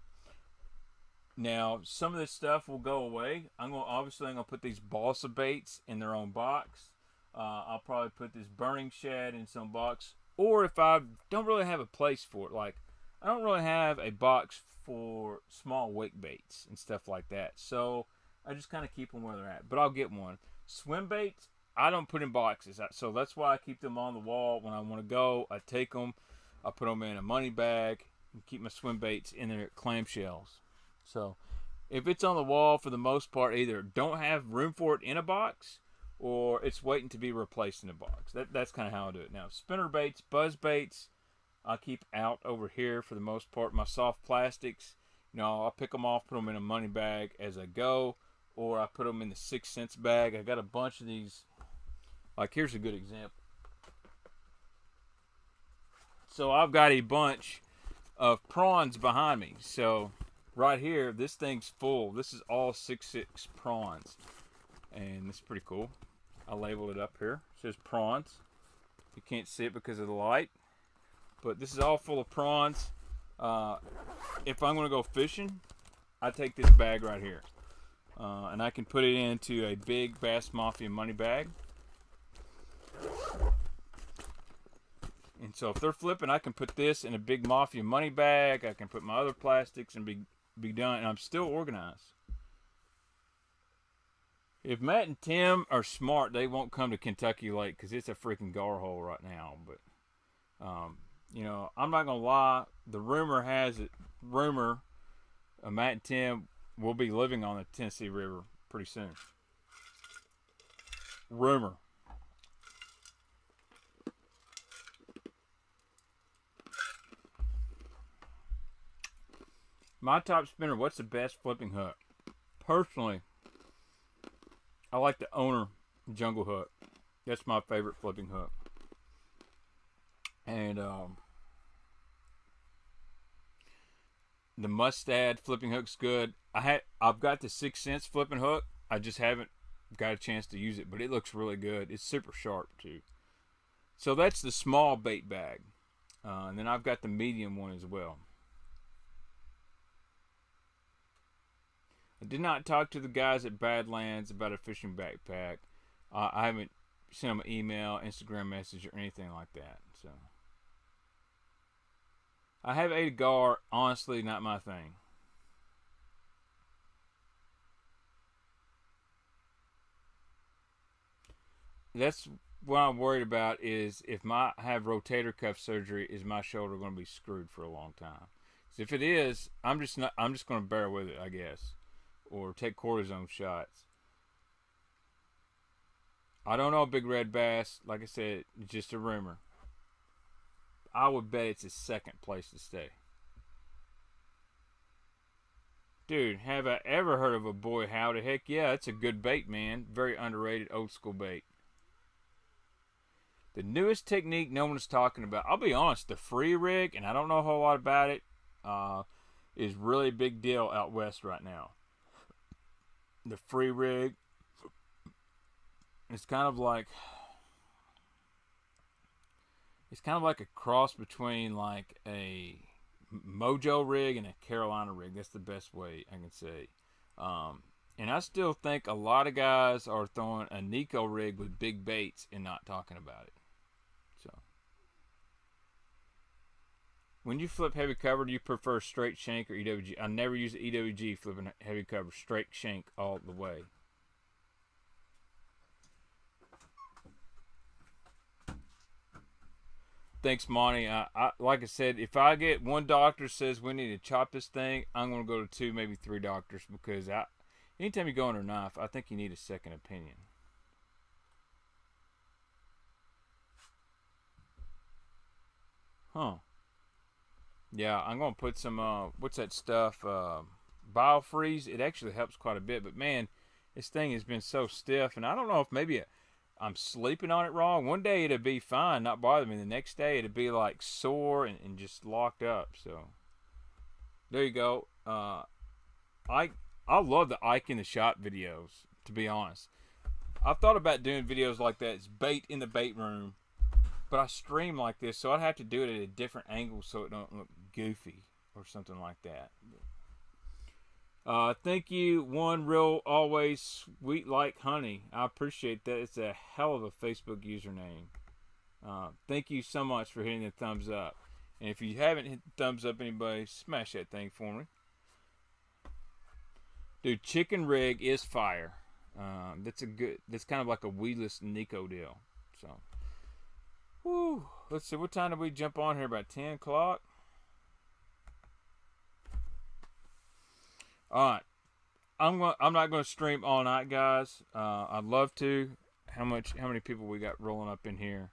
now some of this stuff will go away. I'm going to obviously I'm going to put these balsa baits in their own box. Uh, I'll probably put this burning shad in some box or if I don't really have a place for it, like I don't really have a box for small wake baits and stuff like that. So I just kind of keep them where they're at. But I'll get one. Swim baits, I don't put in boxes. So that's why I keep them on the wall when I want to go. I take them, I put them in a money bag, and keep my swim baits in their clamshells. So if it's on the wall for the most part, either don't have room for it in a box or it's waiting to be replaced in a box. That, that's kind of how I do it. Now, spinner baits, buzz baits, I keep out over here for the most part. My soft plastics, you know, I'll pick them off, put them in a money bag as I go, or I put them in the 6th Sense bag. I got a bunch of these. Like here's a good example. So I've got a bunch of prawns behind me. So right here, this thing's full. This is all six six prawns, and it's pretty cool. I labeled it up here. It says prawns. You can't see it because of the light, but this is all full of prawns. Uh, if I'm going to go fishing, I take this bag right here. Uh, and I can put it into a big Bass Mafia money bag. And so if they're flipping, I can put this in a big Mafia money bag. I can put my other plastics and be, be done. And I'm still organized. If Matt and Tim are smart, they won't come to Kentucky Lake because it's a freaking gar hole right now. But, um, you know, I'm not to lie. The rumor has it, rumor, uh, Matt and Tim will be living on the Tennessee River pretty soon. Rumor. My top spinner, what's the best flipping hook? Personally, I like the owner jungle hook. That's my favorite flipping hook. And um, the Mustad flipping hook's good. I had I've got the 6th Sense flipping hook. I just haven't got a chance to use it, but it looks really good. It's super sharp too. So that's the small bait bag, uh, and then I've got the medium one as well. I did not talk to the guys at Badlands about a fishing backpack. Uh, I haven't sent them an email, Instagram message, or anything like that. So I have ate a gar. Honestly, not my thing. That's what I'm worried about is if my have rotator cuff surgery, is my shoulder going to be screwed for a long time? If it is, I'm just not. I'm just going to bear with it, I guess, or take cortisone shots. I don't know, Big Red Bass. Like I said, just a rumor. I would bet it's his second place to stay. Dude, have I ever heard of a boy howdy? Heck yeah, it's a good bait, man. Very underrated old school bait. The newest technique no one's talking about. I'll be honest, the free rig, and I don't know a whole lot about it, uh, is really a big deal out west right now. The free rig, it's kind of like it's kind of like a cross between like a Mojo rig and a Carolina rig. That's the best way I can say. Um, and I still think a lot of guys are throwing a Neko rig with big baits and not talking about it. So, when you flip heavy cover, do you prefer straight shank or EWG? I never use EWG flipping heavy cover, straight shank all the way. Thanks, Monty. I, I, like I said, if I get one doctor says we need to chop this thing, I'm going to go to two, maybe three doctors because I, anytime you go under knife, I think you need a second opinion. Huh. Yeah, I'm to put some, uh, what's that stuff? Uh, Biofreeze. It actually helps quite a bit, but man, this thing has been so stiff, and I don't know if maybe I'm sleeping on it wrong. One day it'd be fine, not bother me. The next day it'd be like sore and, and just locked up. So there you go. Uh, I I love the Ike in the shop videos. To be honest, I've thought about doing videos like that. It's bait in the bait room, but I stream like this, so I'd have to do it at a different angle so it don't look goofy or something like that. Uh, thank you, one real always sweet like honey. I appreciate that. It's a hell of a Facebook username. Uh, thank you so much for hitting the thumbs up. And if you haven't hit the thumbs up, anybody, smash that thing for me. Dude, chicken rig is fire. Uh, that's a good. That's kind of like a weedless Neko deal. So, whoo. Let's see. What time did we jump on here? About ten o'clock. All right. I'm going I'm not going to stream all night, guys. Uh, I'd love to. How much how many people we got rolling up in here?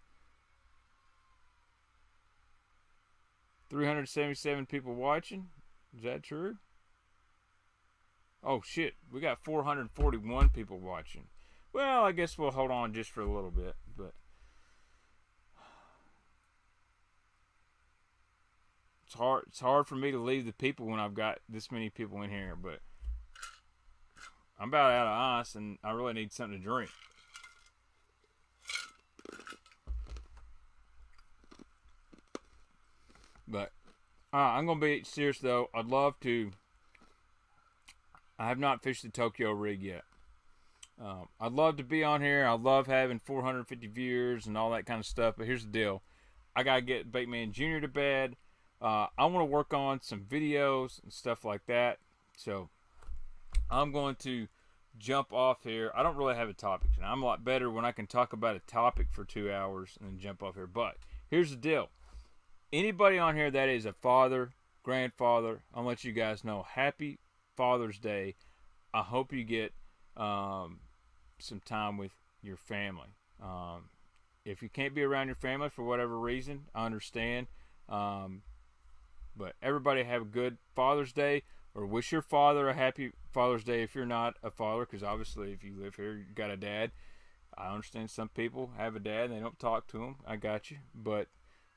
377 people watching. Is that true? Oh shit, we got 441 people watching. Well, I guess we'll hold on just for a little bit, but it's hard. It's hard for me to leave the people when I've got this many people in here, but I'm about out of ice, and I really need something to drink. But uh, I'm gonna be serious though. I'd love to. I have not fished the Tokyo rig yet. Um, I'd love to be on here. I love having 450 viewers and all that kind of stuff. But here's the deal: I gotta get Baitman Junior to bed. Uh, I want to work on some videos and stuff like that. So I'm going to jump off here. I don't really have a topic, and I'm a lot better when I can talk about a topic for two hours and then jump off here. But here's the deal: anybody on here that is a father, grandfather, I'll let you guys know. Happy Father's Day. I hope you get um, some time with your family. Um, if you can't be around your family for whatever reason, I understand. Um, but everybody have a good Father's Day, or wish your father a happy Father's Day if you're not a father, because obviously if you live here, you got a dad. I understand some people have a dad and they don't talk to him. I got you. But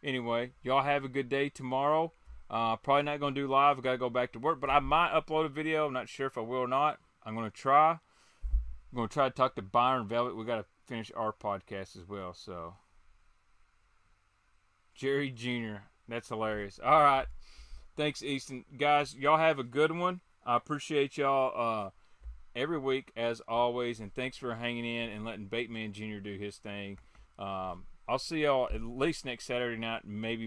anyway, y'all have a good day tomorrow. Uh, probably not going to do live. i got to go back to work, but I might upload a video. I'm not sure if I will or not. I'm going to try. I'm going to try to talk to Byron Velvick. we got to finish our podcast as well. So, Jerry Jr., that's hilarious. All right. Thanks, Easton. Guys, y'all have a good one. I appreciate y'all uh, every week, as always. And thanks for hanging in and letting Baitman Jr. do his thing. Um, I'll see y'all at least next Saturday night, maybe